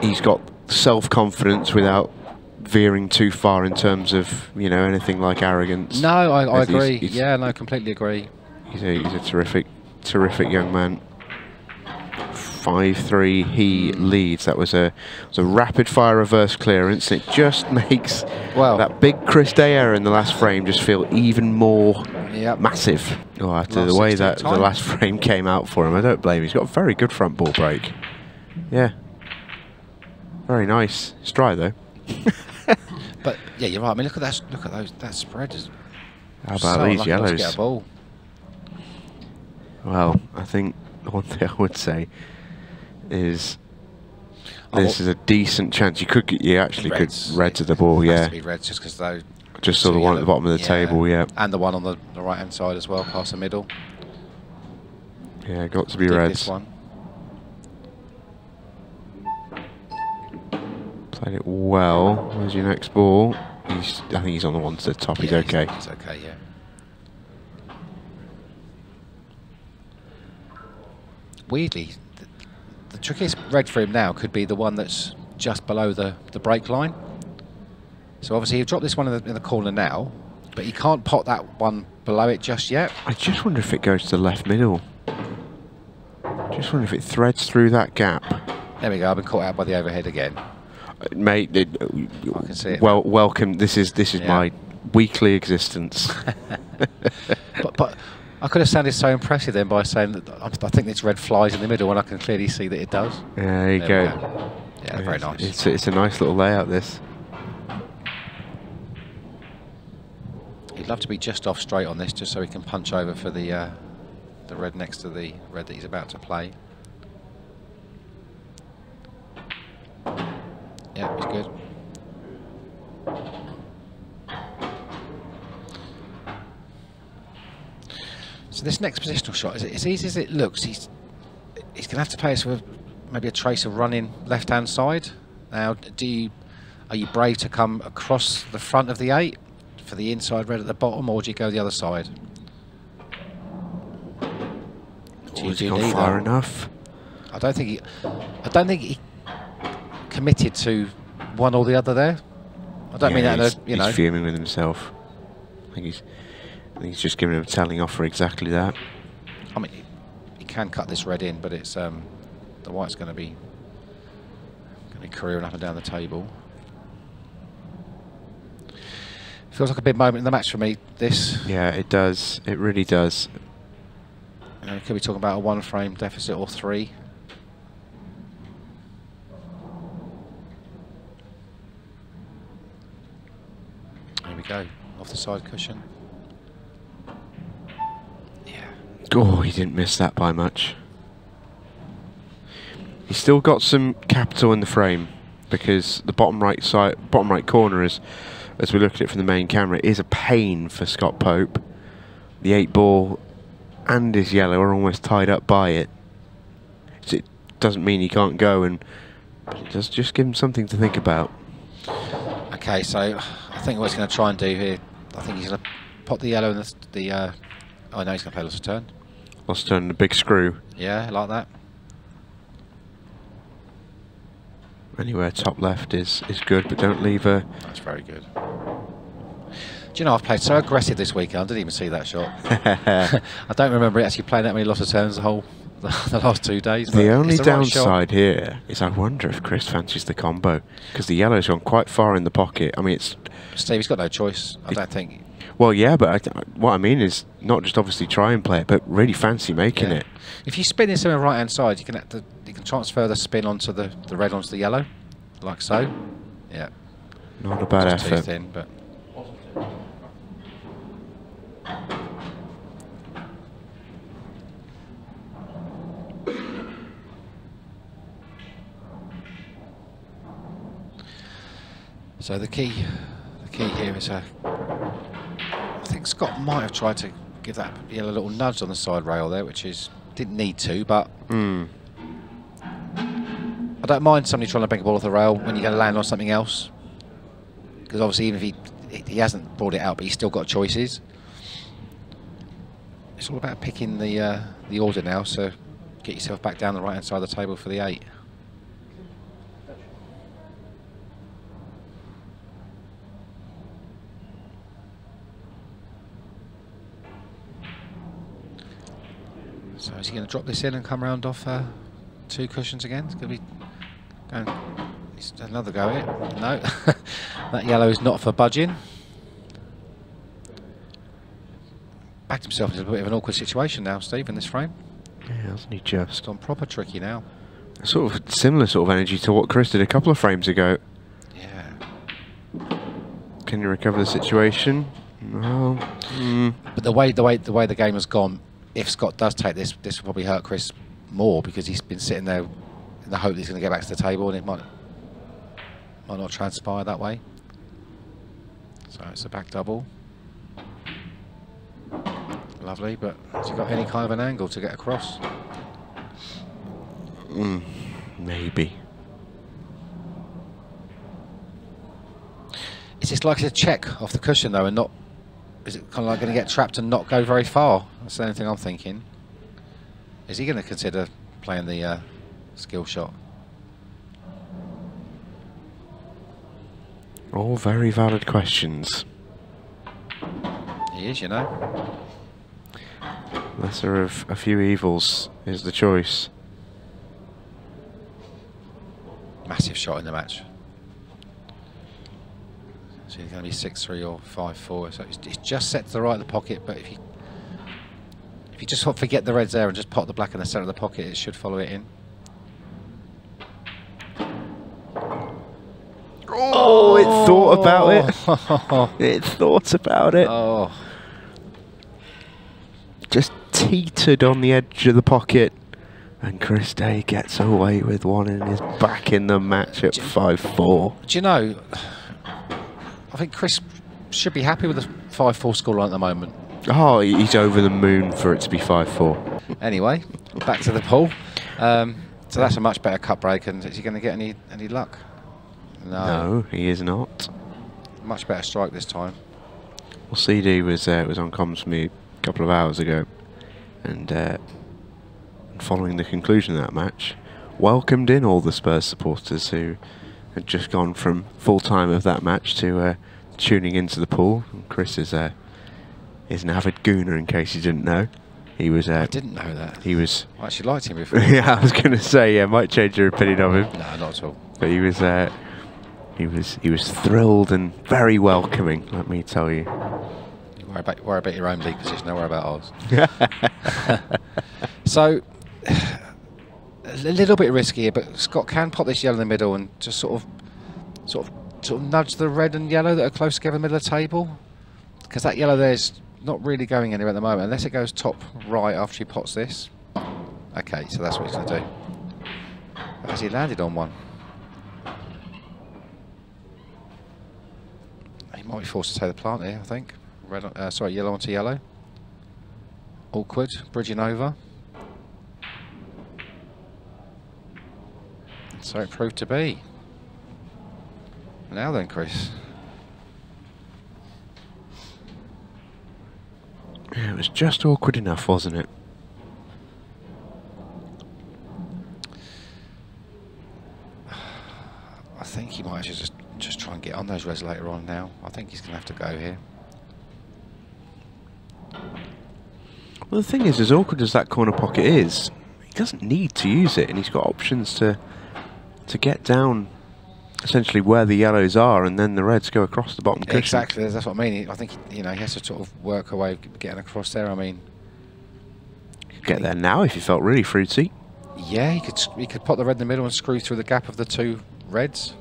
he's got self confidence without veering too far in terms of you know anything like arrogance. no, I, I He's- he's- agree. he's- yeah, no, completely agree. He's a, he's a terrific, terrific young man. Five three, he leads. That was a was a rapid fire reverse clearance. It just makes Well- that big Chris Day error in the last frame just feel even more Yep. massive. Oh, after the way 16 that the last frame came out for him, I don't blame him. He's got a very good front ball break. Yeah, very nice. It's dry though. But yeah, you're right. I mean, look at that. Look at those. That spread is. How about so these unlucky not to get yellows? Well, I think one thing I would say is Oh, this is a decent chance. You could, get, you actually Reds. could red to the ball. Yeah, to be red just because though. just saw the one at the bottom of the table. Yeah, And the one on the, the right hand side as well, past the middle. yeah, got to be Dig reds. This one. Played it well. Where's your next ball? He's, I think he's on the one to the top. He's Yeah, okay. He's okay, yeah. Weirdly, the, trickiest red for him now could be the one that's just below the, the break line. So obviously he'll drop this one in the, in the corner now, but he can't pot that one below it just yet. I just wonder if it goes to the left middle. Just wonder if it threads through that gap. There we go. I've been caught out by the overhead again. Uh, Mate, it, I can see it well, welcome. This is this is Yeah. my weekly existence. but, but I could have sounded so impressive then by saying that I I think this red flies in the middle, and I can clearly see that it does. Yeah, there you There go. go. Yeah, very nice. It's, it's a nice little layout, this. He'd love to be just off straight on this, just so he can punch over for the uh, the red next to the red that he's about to play. Yeah, he's good. So this next positional shot, is it as easy as it looks? He's he's going to have to play us with maybe a trace of running left-hand side. Now, do you are you brave to come across the front of the eight for the inside red at the bottom, or do you go the other side? Do you do far enough. I don't think he. I don't think he committed to one or the other there. I don't mean Yeah, that. In he's, a, you know, he's fuming with himself. I think he's, he's just giving him a telling off for exactly that. I mean, he, can cut this red in, but it's um, the white's going to be going to be careering up and down the table. Feels like a big moment in the match for me. This, Yeah, it does. It really does. you know, could be talking about a one-frame deficit or three. Here we go, off the side cushion. Yeah. Oh, he didn't miss that by much. He's still got some capital in the frame because the bottom right side, bottom right corner is, as we look at it from the main camera, is a pain for Scott Pope. The eight ball and his yellow are almost tied up by it. It doesn't mean he can't go, and but it does just give him something to think about. Okay, so I think what he's going to try and do here, I think he's going to pop the yellow in the, the uh, oh no, he's going to play loss of turn. Lost turn the big screw. Yeah, like that. Anywhere top left is is good, but don't leave a. That's very good. Do you know, I've played so aggressive this weekend, I didn't even see that shot. I don't remember actually playing that many loss of turns the whole, the last two days. The only the right downside here is I wonder if Chris fancies the combo because the yellow's gone quite far in the pocket. I mean, it's Steve, he's got no choice. I don't think. Well, yeah, but I, what I mean is not just obviously try and play it, but really fancy making Yeah. it. If you spin this on the right hand side, you can the, you can transfer the spin onto the, the red onto the yellow, like so. Yeah. Not a bad just effort. thin, but So the key, the key here is a. I think Scott might have tried to give that yellow little nudge on the side rail there, which is didn't need to, but Mm. I don't mind somebody trying to bring a ball off the rail when you're going to land on something else. Because obviously, even if he he hasn't brought it out, but he's still got choices. It's all about picking the uh, the order now. So get yourself back down the right hand side of the table for the eight. So is he going to drop this in and come round off uh, two cushions again? It's going to be going. Had another go at it. No, that yellow is not for budging. Backed himself into a bit of an awkward situation now, Steve, in this frame. Yeah, hasn't he just? It's gone proper tricky now. Sort of similar sort of energy to what Chris did a couple of frames ago. Yeah. Can you recover the situation? No. Mm. But the way the way the way the game has gone, if Scott does take this, this will probably hurt Chris more because he's been sitting there in the hope that he's going to get back to the table, and it might might not transpire that way. So it's a back double. Lovely, but has he got any kind of an angle to get across? Mm. Maybe. Is this like a check off the cushion though, and not? Is it kind of like going to get trapped and not go very far? That's the only thing I'm thinking. Is he going to consider playing the uh, skill shot? All very valid questions. He is, you know. Lesser of a few evils is the choice. Massive shot in the match. So it's going to be six three or five four. So it's, just set to the right of the pocket, but if you if you just forget the reds there and just pop the black in the centre of the pocket, it should follow it in. Oh, it thought about it. Oh. It thought about it. Oh, Just teetered on the edge of the pocket. And Chris Day gets away with one and is back in the match at 5-4. do you know? I think Chris should be happy with the five four scoreline at the moment. Oh, he's over the moon for it to be 5-4. Anyway, back to the pool. Um, so that's a much better cut break, and is he going to get any any luck? No, he is not. Much better strike this time. Well, CD was uh, was on comms with me a couple of hours ago, and uh, following the conclusion of that match, welcomed in all the Spurs supporters who had just gone from full time of that match to uh, tuning into the pool. And Chris is uh, is an avid gooner, in case you didn't know. He was. Uh, I didn't know that. He was. I actually liked him before. yeah, I was going to say, yeah, might change your opinion of him, No, not at all. but he was. Uh, he was. He was thrilled and very welcoming. Let me tell you. You worry about, worry about your own league position, don't worry about ours. so, a little bit risky here, but Scott can pop this yellow in the middle and just sort of, sort of, sort of nudge the red and yellow that are close together in the middle of the table, because that yellow there's not really going anywhere at the moment, unless it goes top right after he pots this. Okay, so that's what he's going to do. Has he landed on one? He might be forced to take the plant here, I think. Red, on- uh, sorry, yellow onto yellow. Awkward, bridging over. So it proved to be. Now then, Chris. Yeah, it was just awkward enough, wasn't it? I think he might just just try and get on those res later on now. I think he's going to have to go here. Well, the thing is, as awkward as that corner pocket is, he doesn't need to use it, and he's got options to to get down essentially where the yellows are, and then the reds go across the bottom cushion. Exactly, that's what I mean. I think he, you know he has to sort of work away getting across there. I mean, could Get there now if you felt really fruity. yeah, he could he could pop the red in the middle and screw through the gap of the two reds.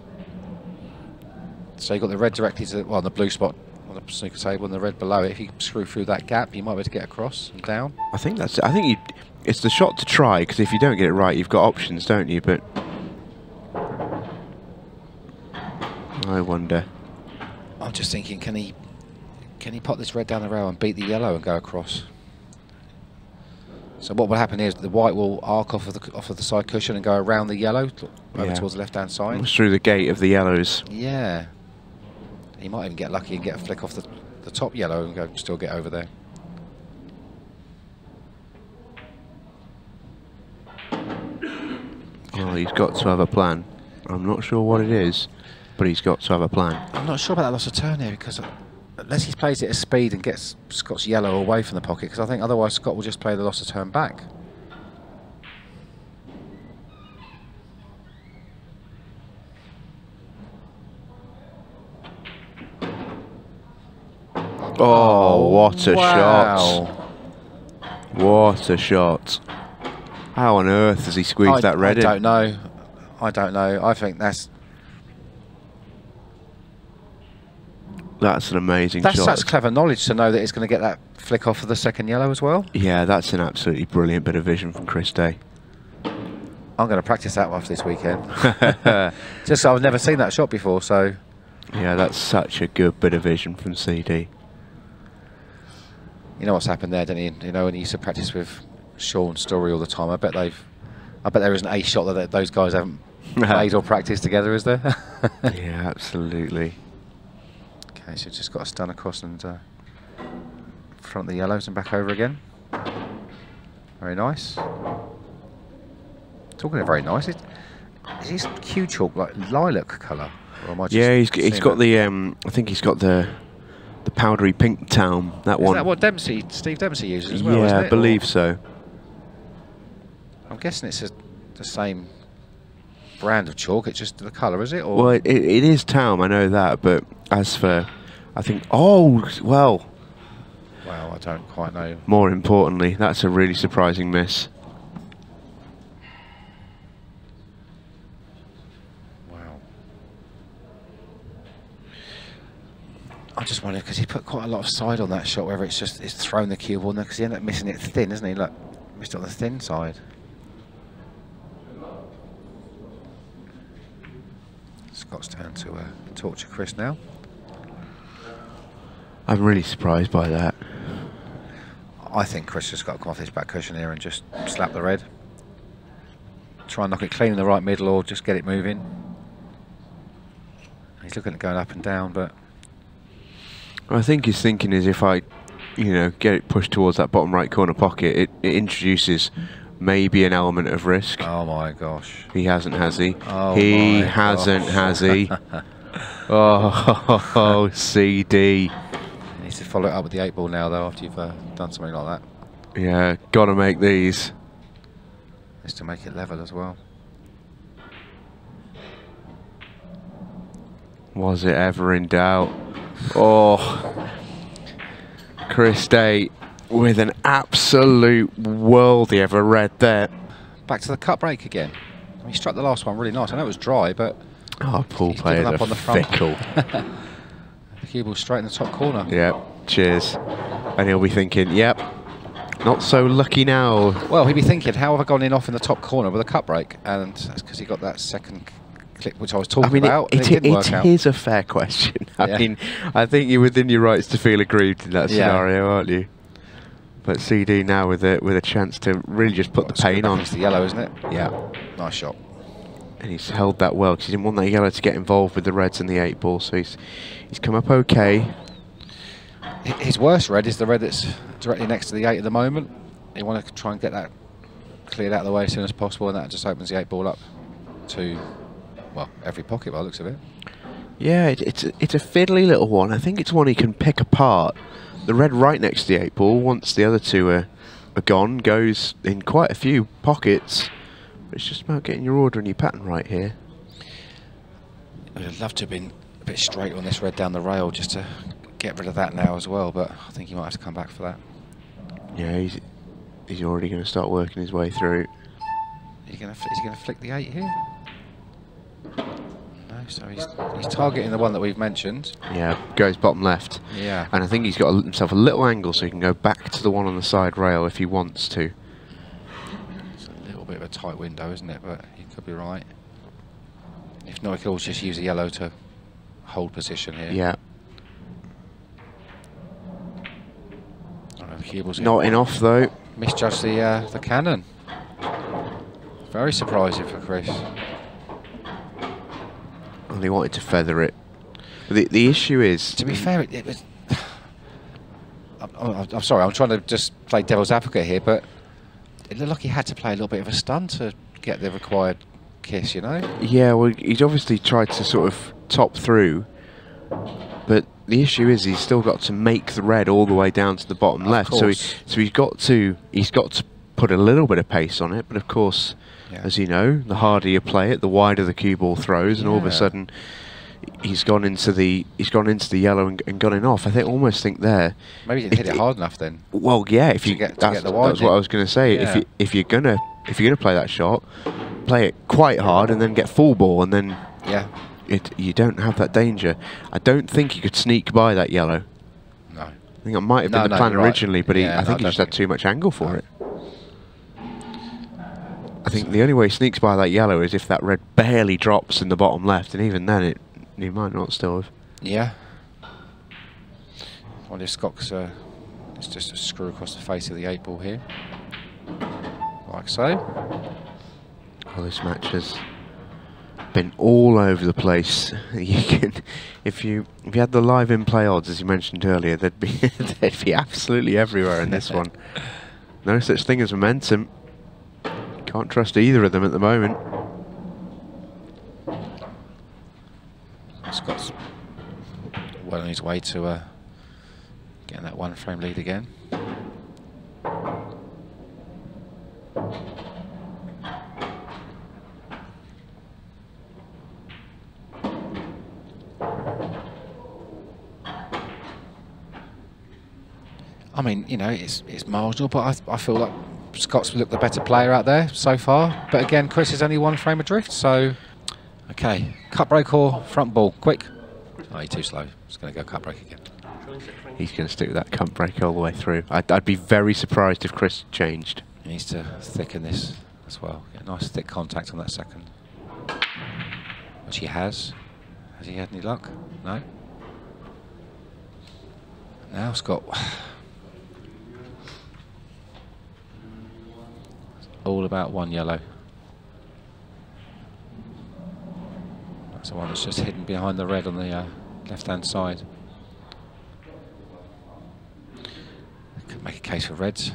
So you got the red directly to the, well, the blue spot on the snooker table and the red below it. If you screw through that gap, you might be able to get across and down. I think that's. I think you. It's the shot to try because if you don't get it right, you've got options, don't you? But I wonder. I'm just thinking, can he can he pop this red down the rail and beat the yellow and go across? So what will happen is the white will arc off of the off of the side cushion and go around the yellow over Yeah. towards the left hand side. Almost through the gate of the yellows. Yeah. He might even get lucky and get a flick off the, the top yellow and go still get over there. Well, he's got to have a plan. I'm not sure what it is, but he's got to have a plan. I'm not sure about that loss of turn here because uh, unless he plays it at speed and gets Scott's yellow away from the pocket, because I think otherwise Scott will just play the loss of turn back. Oh, what a shot! What a shot! How on earth has he squeezed I, that red I in? don't know. I don't know. I think that's That's an amazing that's shot. such clever knowledge to know that it's going to get that flick off of the second yellow as well. Yeah, that's an absolutely brilliant bit of vision from Chris Day. I'm going to practice that one for this weekend. Just I've never seen that shot before, so Yeah, that's such a good bit of vision from CD. you know what's happened there, don't you? You know when he used to practice with Shaun Storry all the time. I bet they've, I bet there isn't a shot that those guys haven't played or practiced together, is there? yeah, absolutely. Okay, so just got a stun across and uh, front the yellows and back over again. Very nice. Talking of very nice, is, is his cue chalk like lilac colour? Or am I just Yeah, he's he's got that? the um, I think he's got the the powdery pink Taom. That Is one. Is that what Dempsey, Steve Dempsey uses as well? yeah, I believe so. I'm guessing it's a, the same brand of chalk. It's just the colour, is it? Or Well, it, it, is Taom, I know that, but as for, I think, oh, well, Well, I don't quite know. more importantly, that's a really surprising miss. Wow. I just wonder because he put quite a lot of side on that shot, whether it's just it's thrown the cue ball there because he ended up missing it thin, isn't he? Look, missed it on the thin side. Scott's turn to uh, torture Chris now. I'm really surprised by that. I think Chris has got to come off his back cushion here and just slap the red. Try and knock it clean in the right middle or just get it moving. He's looking at going up and down, but I think his thinking is if I, you know, get it pushed towards that bottom right corner pocket, it, it introduces maybe an element of risk. oh my gosh. He hasn't, has he? Oh he hasn't, gosh. has he? oh, CD. He needs to follow it up with the eight ball now, though, after you've uh, done something like that. Yeah, gotta make these. Is to make it level as well. Was it ever in doubt? Oh, Chris Day with an absolute worldie of a red there. Back to the cut break again. He struck the last one really nice. I know it was dry, but Oh, pool He's players up on the front. fickle. the cue ball straight in the top corner. yep, cheers. And he'll be thinking, yep, not so lucky now. Well, he'd be thinking, how have I gone in off in the top corner with a cut break? And that's because he got that second clip, which I was I talking mean, about. it, it, it, it is a fair question. I Yeah. mean, I think you're within your rights to feel aggrieved in that Yeah. scenario, aren't you? But CD now with a with a chance to really just put the pain on. It's the yellow, isn't it? Yeah, Nice shot. and he's held that well because he didn't want that yellow to get involved with the reds and the eight ball. So he's he's come up okay. His worst red is the red that's directly next to the eight at the moment. You want to try and get that cleared out of the way as soon as possible, and that just opens the eight ball up to, well, every pocket by the looks of it. Yeah, it, it's a, it's a fiddly little one. I think it's one he can pick apart. The red right next to the eight ball, once the other two are, are gone, goes in quite a few pockets. But it's just about getting your order and your pattern right here. I'd have loved to have been a bit straight on this red down the rail just to get rid of that now as well, but I think he might have to come back for that. Yeah, he's he's already going to start working his way through. Is he going to is he going to flick the eight here? So he's he's targeting the one that we've mentioned. Yeah, goes bottom left. Yeah. And I think he's got himself a little angle so he can go back to the one on the side rail if he wants to. It's a little bit of a tight window, isn't it? But you could be right. If not, he could also just use the yellow to hold position here. Yeah. Not in. enough though. Misjudged the uh, the cannon. Very surprising for Chris. And he wanted to feather it. But the, the issue is... To be fair, it, it was. I'm, I'm, sorry, I'm trying to just play devil's advocate here, but it looked like he had to play a little bit of a stunt to get the required kiss, you know? Yeah, well, he's obviously tried to sort of top through, but the issue is he's still got to make the red all the way down to the bottom Of left. So, he, so he's got to he's got to put a little bit of pace on it. But of course, Yeah. as you know, the harder you play it, the wider the cue ball throws, and all of a sudden, he's gone into the he's gone into the yellow and, and got it off. I think almost think there. Maybe he didn't hit it hard enough then. Well, yeah. If To you get- to that's, get the that's what. I was going to say. If you if you're gonna if you're gonna play that shot, play it quite hard and then get full ball and then Yeah. it you don't have that danger. I don't think you could sneak by that yellow. No. I think it might have No, been the no, plan you're right. originally, but he, Yeah, I no, think he just had too much angle for No. it. I think the only way he sneaks by that yellow is if that red barely drops in the bottom left, and even then, it he might not still have. Yeah. Well, if Scott's uh, it's just a screw across the face of the eight ball here. Like so. Well, this match has been all over the place. You can, if you if you had the live in play odds as you mentioned earlier, they'd be they'd be absolutely everywhere in this one. No such thing as momentum. Can't trust either of them at the moment. Scott's well on his way to uh, getting that one frame lead again. I mean, you know, it's it's marginal, but I, I feel like Scott's looked the better player out there so far. But again, Chris is only one frame adrift, so okay. Cut break or front ball, quick. Oh, you're too slow. Just going to go cut break again. He's going to stick with that cut break all the way through. I'd, I'd be very surprised if Chris changed. He needs to thicken this as well. Get nice thick contact on that second. Which he has. Has he had any luck? No. Now Scott. All about one yellow. That's the one that's just hidden behind the red on the uh, left-hand side. Could make a case for reds.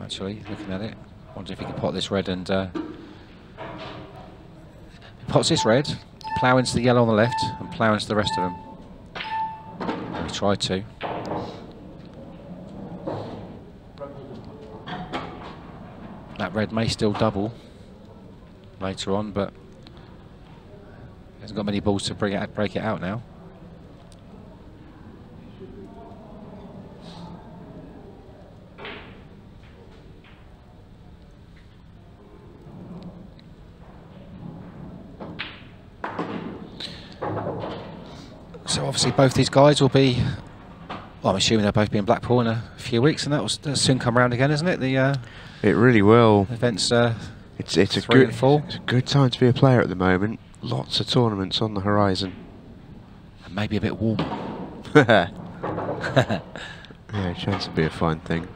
Actually, looking at it, wonder if he can pot this red and uh, pots this red, plough into the yellow on the left, and plough into the rest of them. He tried to. That red may still double later on, but hasn't got many balls to bring it, break it out now. So obviously both these guys will be. Well, I'm assuming they'll both be in Blackpool in a few weeks, and that will soon come around again, isn't it? The uh, It really will. events. Uh, It's it's a good it's a good time to be a player at the moment. Lots of tournaments on the horizon. and maybe a bit warm. yeah, chance to be a fine thing.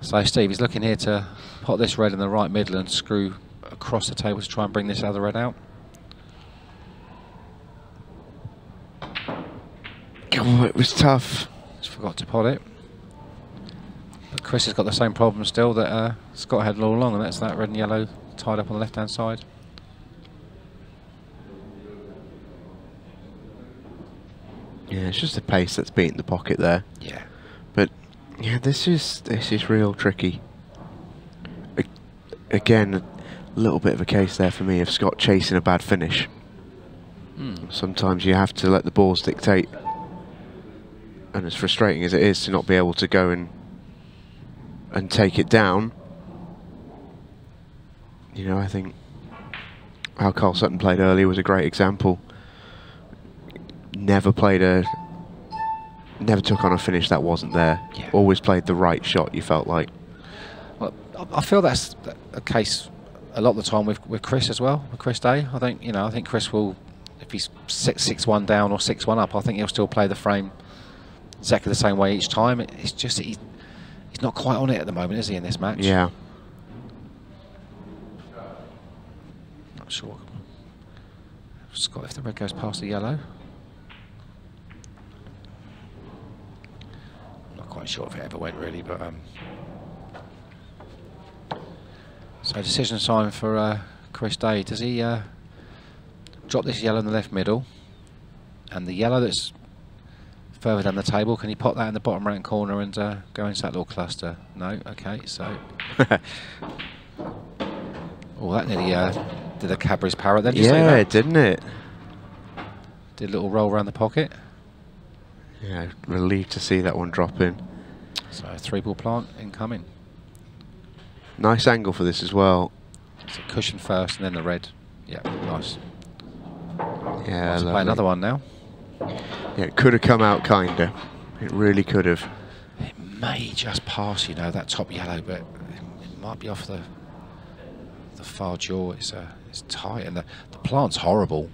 So Steve, he's looking here to pot this red in the right middle and screw across the table to try and bring this other red out. Oh, it was tough. Just forgot to pot it. But Chris has got the same problem still that uh, Scott had all along, and that's that red and yellow tied up on the left-hand side. Yeah, it's just the pace that's beating the pocket there. Yeah. But yeah, this is this is real tricky. A- again, a little bit of a case there for me of Scott chasing a bad finish. Sometimes you have to let the balls dictate. And as frustrating as it is to not be able to go and and take it down, you know, I think how Carl Sutton played earlier was a great example. Never played a never took on a finish that wasn't there. Yeah. Always played the right shot. You felt like. Well, I- feel that's a case a lot of the time with, with Chris as well, with Chris Day. I think you know, I think Chris will, if he's six six one down or six one up, I think he'll still play the frame exactly the same way each time. It's just that he's he's not quite on it at the moment, is he? In this match, Yeah. Not sure. Scott, if the red goes past the yellow. Not quite sure if it ever went really, but um. So decision time for uh, Chris Day. Does he uh, drop this yellow in the left middle, and the yellow that's further down the table? Can he pop that in the bottom right corner and uh, go into that little cluster? No. Okay. So. Oh, that nearly uh, did a Cadbury's parrot then. Did you yeah, didn't it? Did a little roll around the pocket. Yeah, relieved to see that one drop in. So three ball plant incoming. Nice angle for this as well. So cushion first and then the red. Yeah, nice. Yeah, Let's play another one now. Yeah, it could have come out kinder. It really could have. It may just pass, you know, that top yellow, but it might be off the the far jaw. It's uh, it's tight, and the the plant's horrible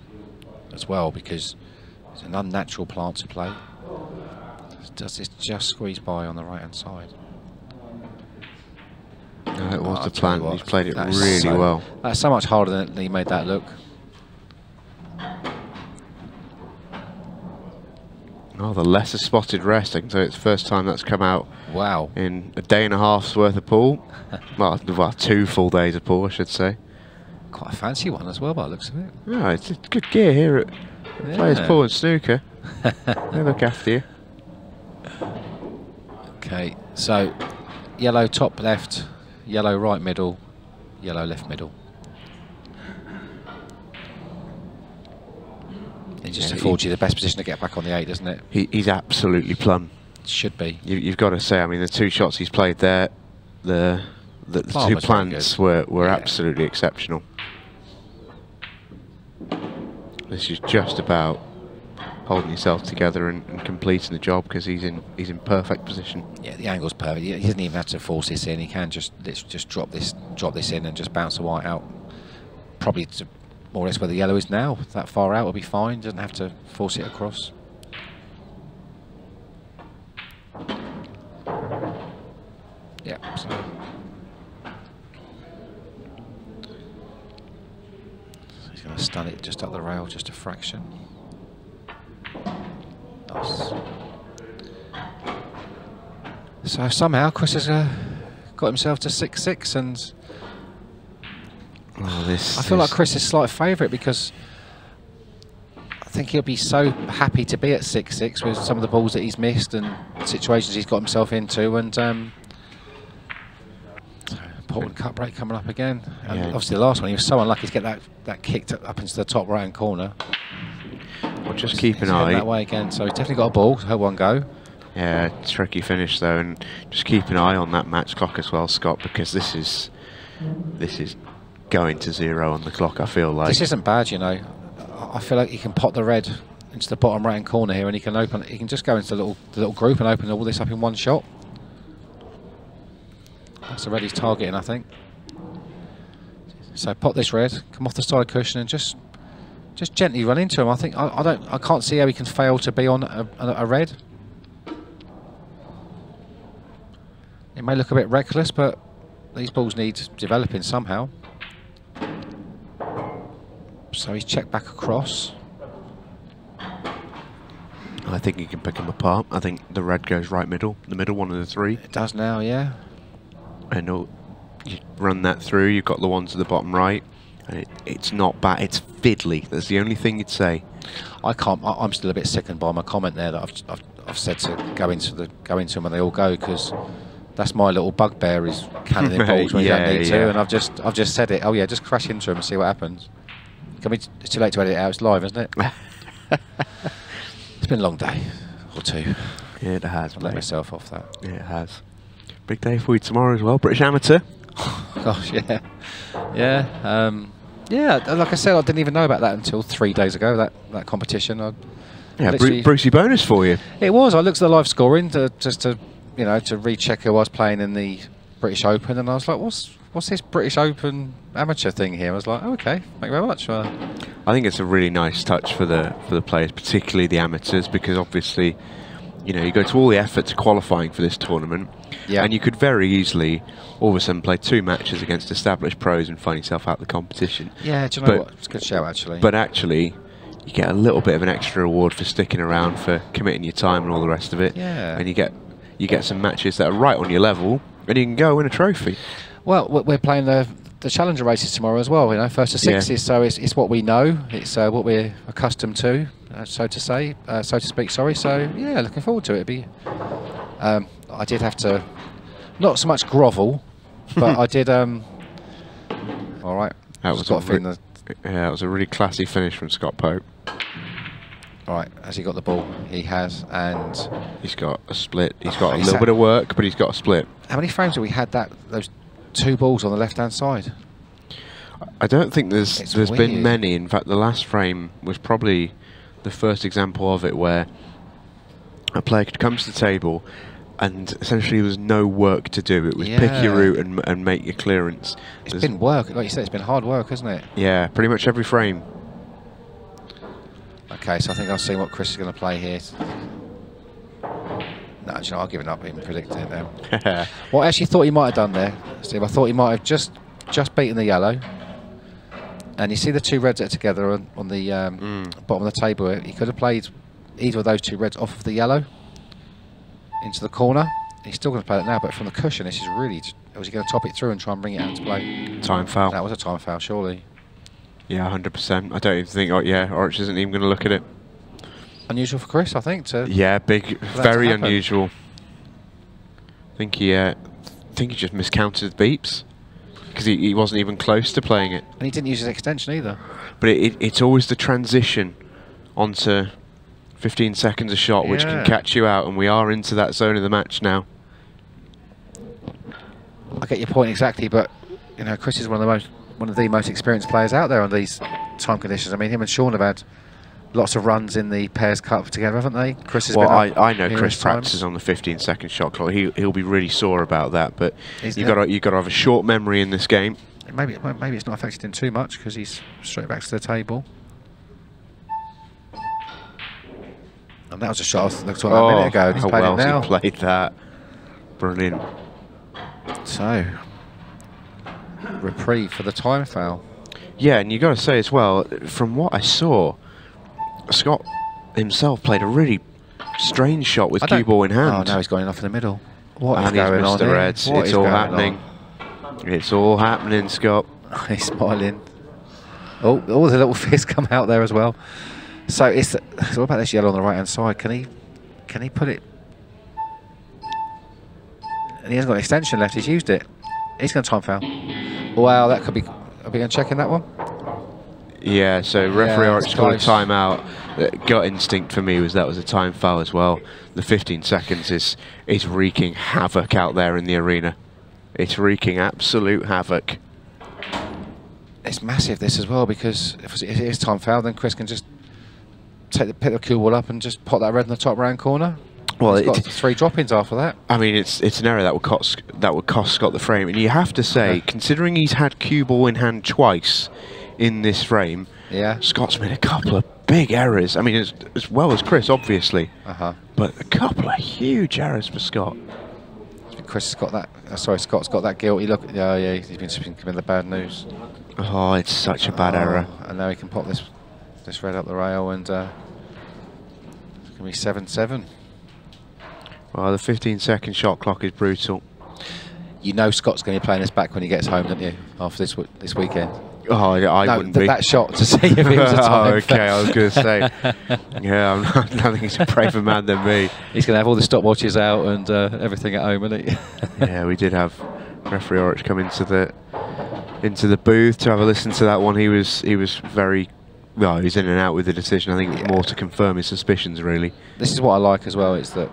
as well because it's an unnatural plant to play. Does this just squeeze by on the right hand side? No, it Oh, was I'll the tell you plan. what, He's played it really so- well. That's so much harder than he made that look. Oh, the lesser spotted rest. I can tell it's the first time that's come out Wow. in a day and a half's worth of pool. well, well, two full days of pool, I should say. Quite a fancy one as well by the looks of it. Yeah, it's good gear here at Players Yeah. Pool and Snooker. they look after you. Okay, so yellow top left, yellow right middle, yellow left middle. It just Yeah, affords he- you the best position to get back on the eight, doesn't it? He, he's absolutely plumb. Should be. You, you've got to say, I mean, the two shots he's played there, the the, the two plants were, were Yeah. absolutely exceptional. This is just about holding yourself together and, and completing the job because he's in he's in perfect position. Yeah, the angle's perfect. He doesn't even have to force this in. He can just just drop this drop this in and just bounce the white out. Probably to more or less where the yellow is now. That far out will be fine. Doesn't have to force it across. Yeah. So. So he's going to stun it just up the rail, just a fraction. Nice. So somehow Chris has uh, got himself to six six, and Oh, this I feel like Chris is slight favourite because I think he'll be so happy to be at six six with some of the balls that he's missed and situations he's got himself into, and um, so important cut break coming up again. And Yeah. obviously the last one he was so unlucky to get that that kicked up into the top right hand corner. Well, just keep He's an heading eye. that way again, so he's definitely got a ball. He'll one go. Yeah, tricky finish though, and just keep an eye on that match clock as well, Scott, because this is this is going to zero on the clock. I feel like This isn't bad, you know. I feel like he can pot the red into the bottom right hand corner here, and he can open. He can just go into the little the little group and open all this up in one shot. That's the red he's targeting, I think. So pot this red, come off the side cushion, and just just gently run into him. I think I, I don't. I can't see how he can fail to be on a, a, a red. It may look a bit reckless, but these balls need developing somehow. So he's checked back across. I think he can pick them apart. I think the red goes right middle, the middle one of the three, It does now, yeah. and it'll- you run that through. You've got the ones to the bottom right, and it, it's not bad. It's fiddly. That's the only thing you'd say. I can't. I, I'm still a bit sickened by my comment there that I've, I've, I've said to go into the go into them when they all go because that's my little bugbear is cannoning Right, balls when you yeah, don't need to, yeah. and I've just I've just said it. Oh yeah, just crash into them and see what happens. Can we? It's too late to edit it out. It's live, isn't it? it's been a long day or two. Yeah, it has. Let myself off that. Yeah, it has. Big day for you tomorrow as well. British Amateur. Gosh, yeah, yeah, um, yeah. Like I said, I didn't even know about that until three days ago. That that competition. I, Yeah, Bru- Brucey bonus for you. It was. I looked at the live scoring to, just to, you know, to recheck who I was playing in the British Open, and I was like, "What's what's this British Open amateur thing here?" I was like, oh, "Okay, thank you very much." Uh, I think it's a really nice touch for the for the players, particularly the amateurs, because obviously, you know, you go to all the effort to qualifying for this tournament, Yeah. and you could very easily all of a sudden play two matches against established pros and find yourself out of the competition. yeah, do you know But- what? It's a good show actually. But actually, you get a little bit of an extra reward for sticking around, for committing your time and all the rest of it. Yeah. And you get you get some matches that are right on your level, and you can go win a trophy. Well, we- we're playing the the challenger races tomorrow as well. You know, first to Yeah. sixes, so it's, it's what we know. It's uh, what we're accustomed to, uh, so to say, uh, so to speak. Sorry. So yeah, looking forward to it. It'd be. Um, I did have to, not so much grovel, but I did. Um, all right. That was got a a feeling re- that Yeah, it was a really classy finish from Scott Pope. All right, has he got the ball? He has. And He's got a split. He's Oh, got a little bit of work, but he's got a split. how many frames have we had that those two balls on the left hand side? I don't think there's It's there's been many. In fact, the last frame was probably the first example of it where a player could come to the table and essentially there was no work to do. It was pick your route and, and make your clearance. It's There's- been work, like you said, it's been hard work, hasn't it? yeah, pretty much every frame. Okay, so I think I'll see what Chris is going to play here. No, you know, I've given up even predicting it now. What I actually thought he might have done there, Steve, I thought he might have just just beaten the yellow. And you see the two reds that are together on, on the um, Mm. bottom of the table. He could have played either of those two reds off of the yellow into the corner. He's still going to play it now, but from the cushion, this is really. Was he going to top it through and try and bring it out to play? Time foul. That was a time foul, surely. Yeah, hundred percent. I don't even think. Oh, yeah, Orich isn't even going to look at it. Unusual for Chris, I think. To Yeah, big, very unusual. I think he, uh, I think he just miscounted the beeps because he, he wasn't even close to playing it. and he didn't use his extension either. But it, it, it's always the transition onto 15 seconds a shot, which can catch you out, and we are into that zone of the match now. I get your point exactly, but you know, Chris is one of the most one of the most experienced players out there on these time conditions. I mean, him and Shaun have had lots of runs in the Pairs Cup together, haven't they? Chris has Well, been. I, I know Chris practices on the 15 second shot clock. He, he'll be really sore about that, but He's you got to you got to have a short memory in this game. Maybe maybe it's not affected him too much because he's straight back to the table. And that was a shot I was talking about a minute oh, ago. He's how played well now. he played that. Brilliant. So, reprieve for the time foul. Yeah, and you got to say as well, from what I saw, Scott himself played a really strange shot with cue ball in oh, hand. Oh, now he's going off in the middle. What is and he's going on the? Reds. What it's all happening. It's all happening, Scott. he's smiling. Oh, all the little fists come out there as well. So it's, so what about this yellow on the right hand side? Can he, can he put it? And he hasn't got an extension left. He's used it. He's going to time foul. Wow, that could be. Are we going to check in that one? Yeah, so referee Yeah, it's called timeout. Gut instinct for me was that was a time foul as well. The 15 seconds is is wreaking havoc out there in the arena. It's wreaking absolute havoc. It's massive this as well because if it is time foul, then Chris can just take the pick the cue ball up and just pop that red in the top round corner. Well, He's got it- three drop-ins after that. I mean, it's it's an error that would cost that would cost Scott the frame, and you have to say, Yeah. considering he's had cue ball in hand twice in this frame, Yeah. Scott's made a couple of big errors. I mean, as, as well as Chris, obviously, Uh huh. but a couple of huge errors for Scott. Chris has got that. Uh, sorry, Scott's got that guilty look. Yeah, yeah. He's been, given the bad news. Oh, it's such a bad Oh, error. And now he can pop this this red up the rail and uh, it's gonna be seven seven. Well, the 15 second shot clock is brutal. You know Scott's going to be playing this back when he gets home, don't you? After this w- this weekend. Oh, I, I no, wouldn't th- be. that shot to see if it was a oh, okay, I was going to say. yeah, I'm not, I think he's a braver man than me. He's going to have all the stopwatches out and uh, everything at home, isn't he? yeah, we did have referee Orich come into the into the booth to have a listen to that one. He was he was very well. he's in and out with the decision. I think was more to confirm his suspicions, really. this is what I like as well. Is that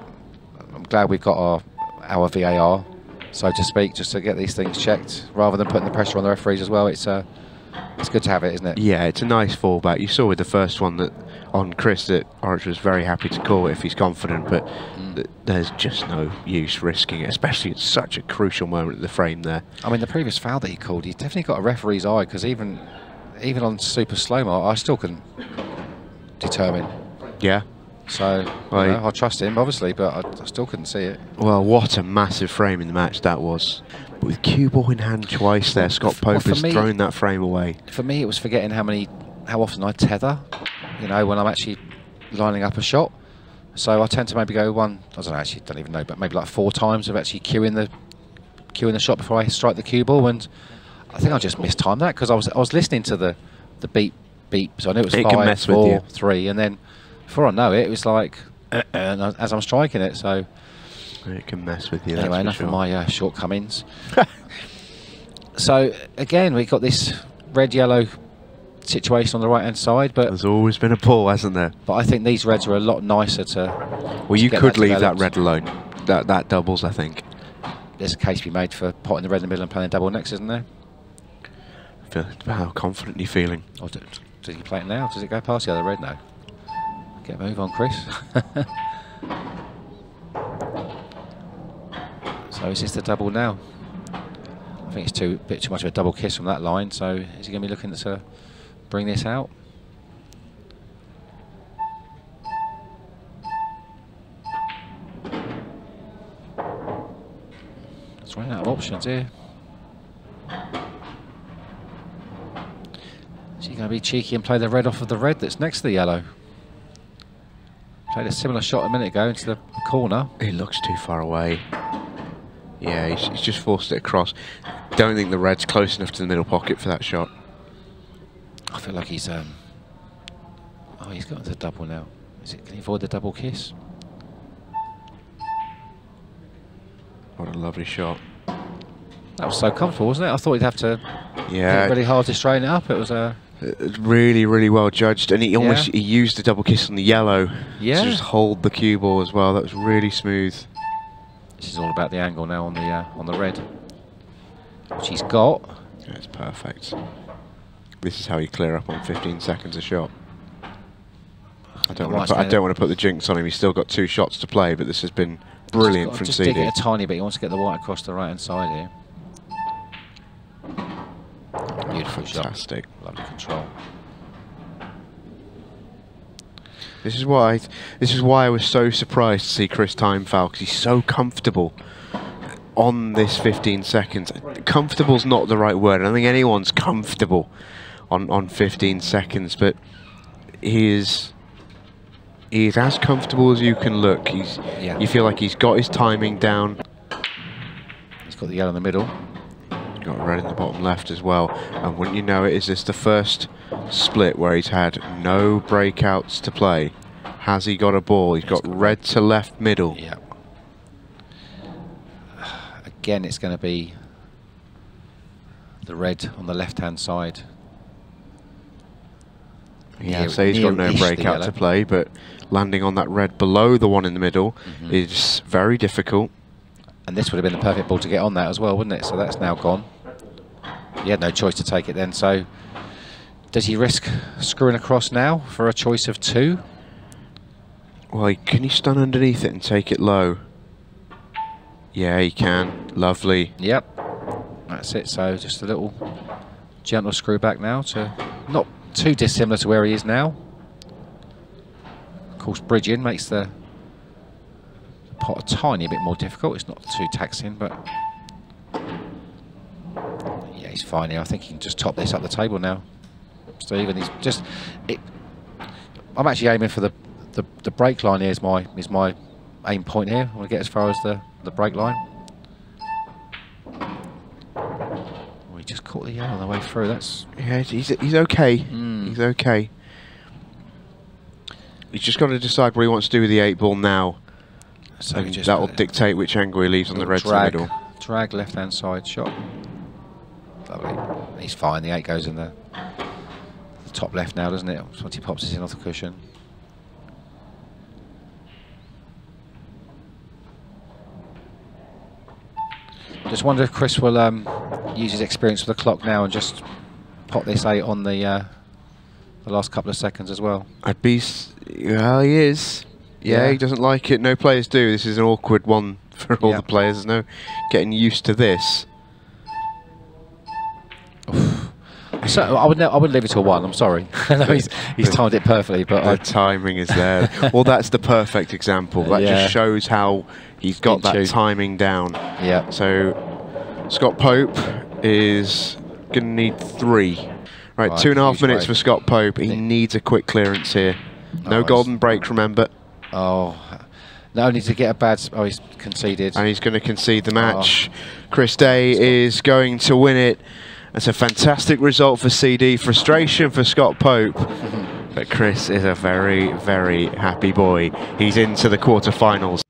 I'm glad we've got our our VAR, so to speak, just to get these things checked rather than putting the pressure on the referees as well. It's uh, it's good to have it, isn't it? Yeah, it's a nice fallback. You saw with the first one that on Chris that Orich was very happy to call it if he's confident, but mm. th- there's just no use risking it, especially at such a crucial moment at the frame there. I mean, the previous foul that he called, he definitely got a referee's eye because even even on super slow mo, I still couldn't determine. Yeah. So you know, I trust him obviously, but I, I still couldn't see it. Well, what a massive frame in the match that was. But with cue ball in hand twice there, Scott Pope for has me- thrown that frame away. For me, it was forgetting how many, how often I tether. You know, when I'm actually lining up a shot. So I tend to maybe go one. I don't know, actually, don't even know, but maybe like four times of actually queuing the queuing the shot before I strike the cue ball, and I think I just mistimed that because I was I was listening to the the beep beep, so I knew it was It five, four, three, and then before I know it, it was like uh, uh, and I- as I'm striking it. So It can mess with you. anyway, enough for of my uh, shortcomings. so again, we've got this red yellow situation on the right hand side, but There's always been a pull, hasn't there? but I think these reds are a lot nicer to. Well, you get could that leave that red alone. That that doubles, I think. There's a case to be made for potting the red in the middle and playing double next, isn't there? How confident are you feeling? Do, does he play it now? Does it go past the other red now? Get a move on, Chris. so is this the double now? I think it's too bit too much of a double kiss from that line. So is he going to be looking to bring this out? It's running out of options here. Is he going to be cheeky and play the red off of the red that's next to the yellow? Played a similar shot a minute ago into the corner. He looks too far away. Yeah, he's, he's just forced it across. Don't think the red's close enough to the middle pocket for that shot. I feel like he's um. Oh, he's got the double now. Is it? Can he avoid the double kiss? What a lovely shot. That was so comfortable, wasn't it? I thought he'd have to Yeah, really hard to straighten it up. It was a. Uh, Really, really well judged, and he almost Yeah. he used the double kiss on the yellow Yeah. to just hold the cue ball as well. That was really smooth. This is all about the angle now on the uh, on the red, which he's got. That's perfect. This is how you clear up on 15 seconds a shot. I don't, want to put, I don't want to put the jinx on him. He's still got two shots to play, but this has been brilliant just, from just CD. dig it a tiny bit. He wants to get the white across the right hand side here. Beautiful shot. Fantastic. Lovely control. This is why this is why I was so surprised to see Chris Timefoul because he's so comfortable on this 15 seconds. Comfortable's not the right word. I don't think anyone's comfortable on on 15 seconds, but he is he is as comfortable as you can look. He's Yeah. you feel like he's got his timing down. He's got the yellow in the middle. He's got red in the bottom left as well. And wouldn't you know it, is this the first split where he's had no breakouts to play? Has he got a ball? He's got red to left middle. Yeah. Again, it's going to be the red on the left hand side. Yeah, so he's got no breakout to play, but landing on that red below the one in the middle Mhm. is very difficult. And this would have been the perfect ball to get on that as well, wouldn't it? So that's now gone. He had no choice to take it then. So does he risk screwing across now for a choice of two? Well, he- can he stun underneath it and take it low? Yeah, he can. Lovely. Yep. That's it. So just a little gentle screw back now to not too dissimilar to where he is now. Of course, bridging makes the pot a tiny bit more difficult. It's not too taxing, but yeah, he's fine here. I think he can just top this up the table now, Steve. And he's just. It, I'm actually aiming for the, the the break line here. Is my is my aim point here. I want to get as far as the the break line. Oh, he just caught the yellow on the way through. That's Yeah, he's, he's okay. Mm. He's okay. He's just got to decide what he wants to do with the eight ball now. so and just that'll dictate which angle he leaves on the red to the drag, middle. Drag left hand side shot. Lovely. He's fine. The eight goes in the, the top left now, doesn't it? Once he pops it in off the cushion. Just wonder if Chris will um, use his experience with the clock now and just pop this eight on the uh, the last couple of seconds as well. I'd be. Well, he is. Yeah, Yeah. he doesn't like it. No players do. This is an awkward one for all Yeah. the players. There's no getting used to this. So I would I would leave it to a one. I'm sorry. I know he's he's timed it perfectly, but The I, timing is there. well, that's the perfect example. That Yeah. just shows how he's got In that tune. timing down. yeah. So Scott Pope is going to need three. Right, Right, two and a half minutes break. for Scott Pope. He needs a quick clearance here. Oh, No it's- golden break, remember. Oh, not only to get a bad. Oh, he's conceded. And he's going to concede Oh. the match. Oh. Chris Day is going to win it. That's a fantastic result for CD. Frustration for Scott Pope. But Chris is a very, very happy boy. He's into the quarterfinals.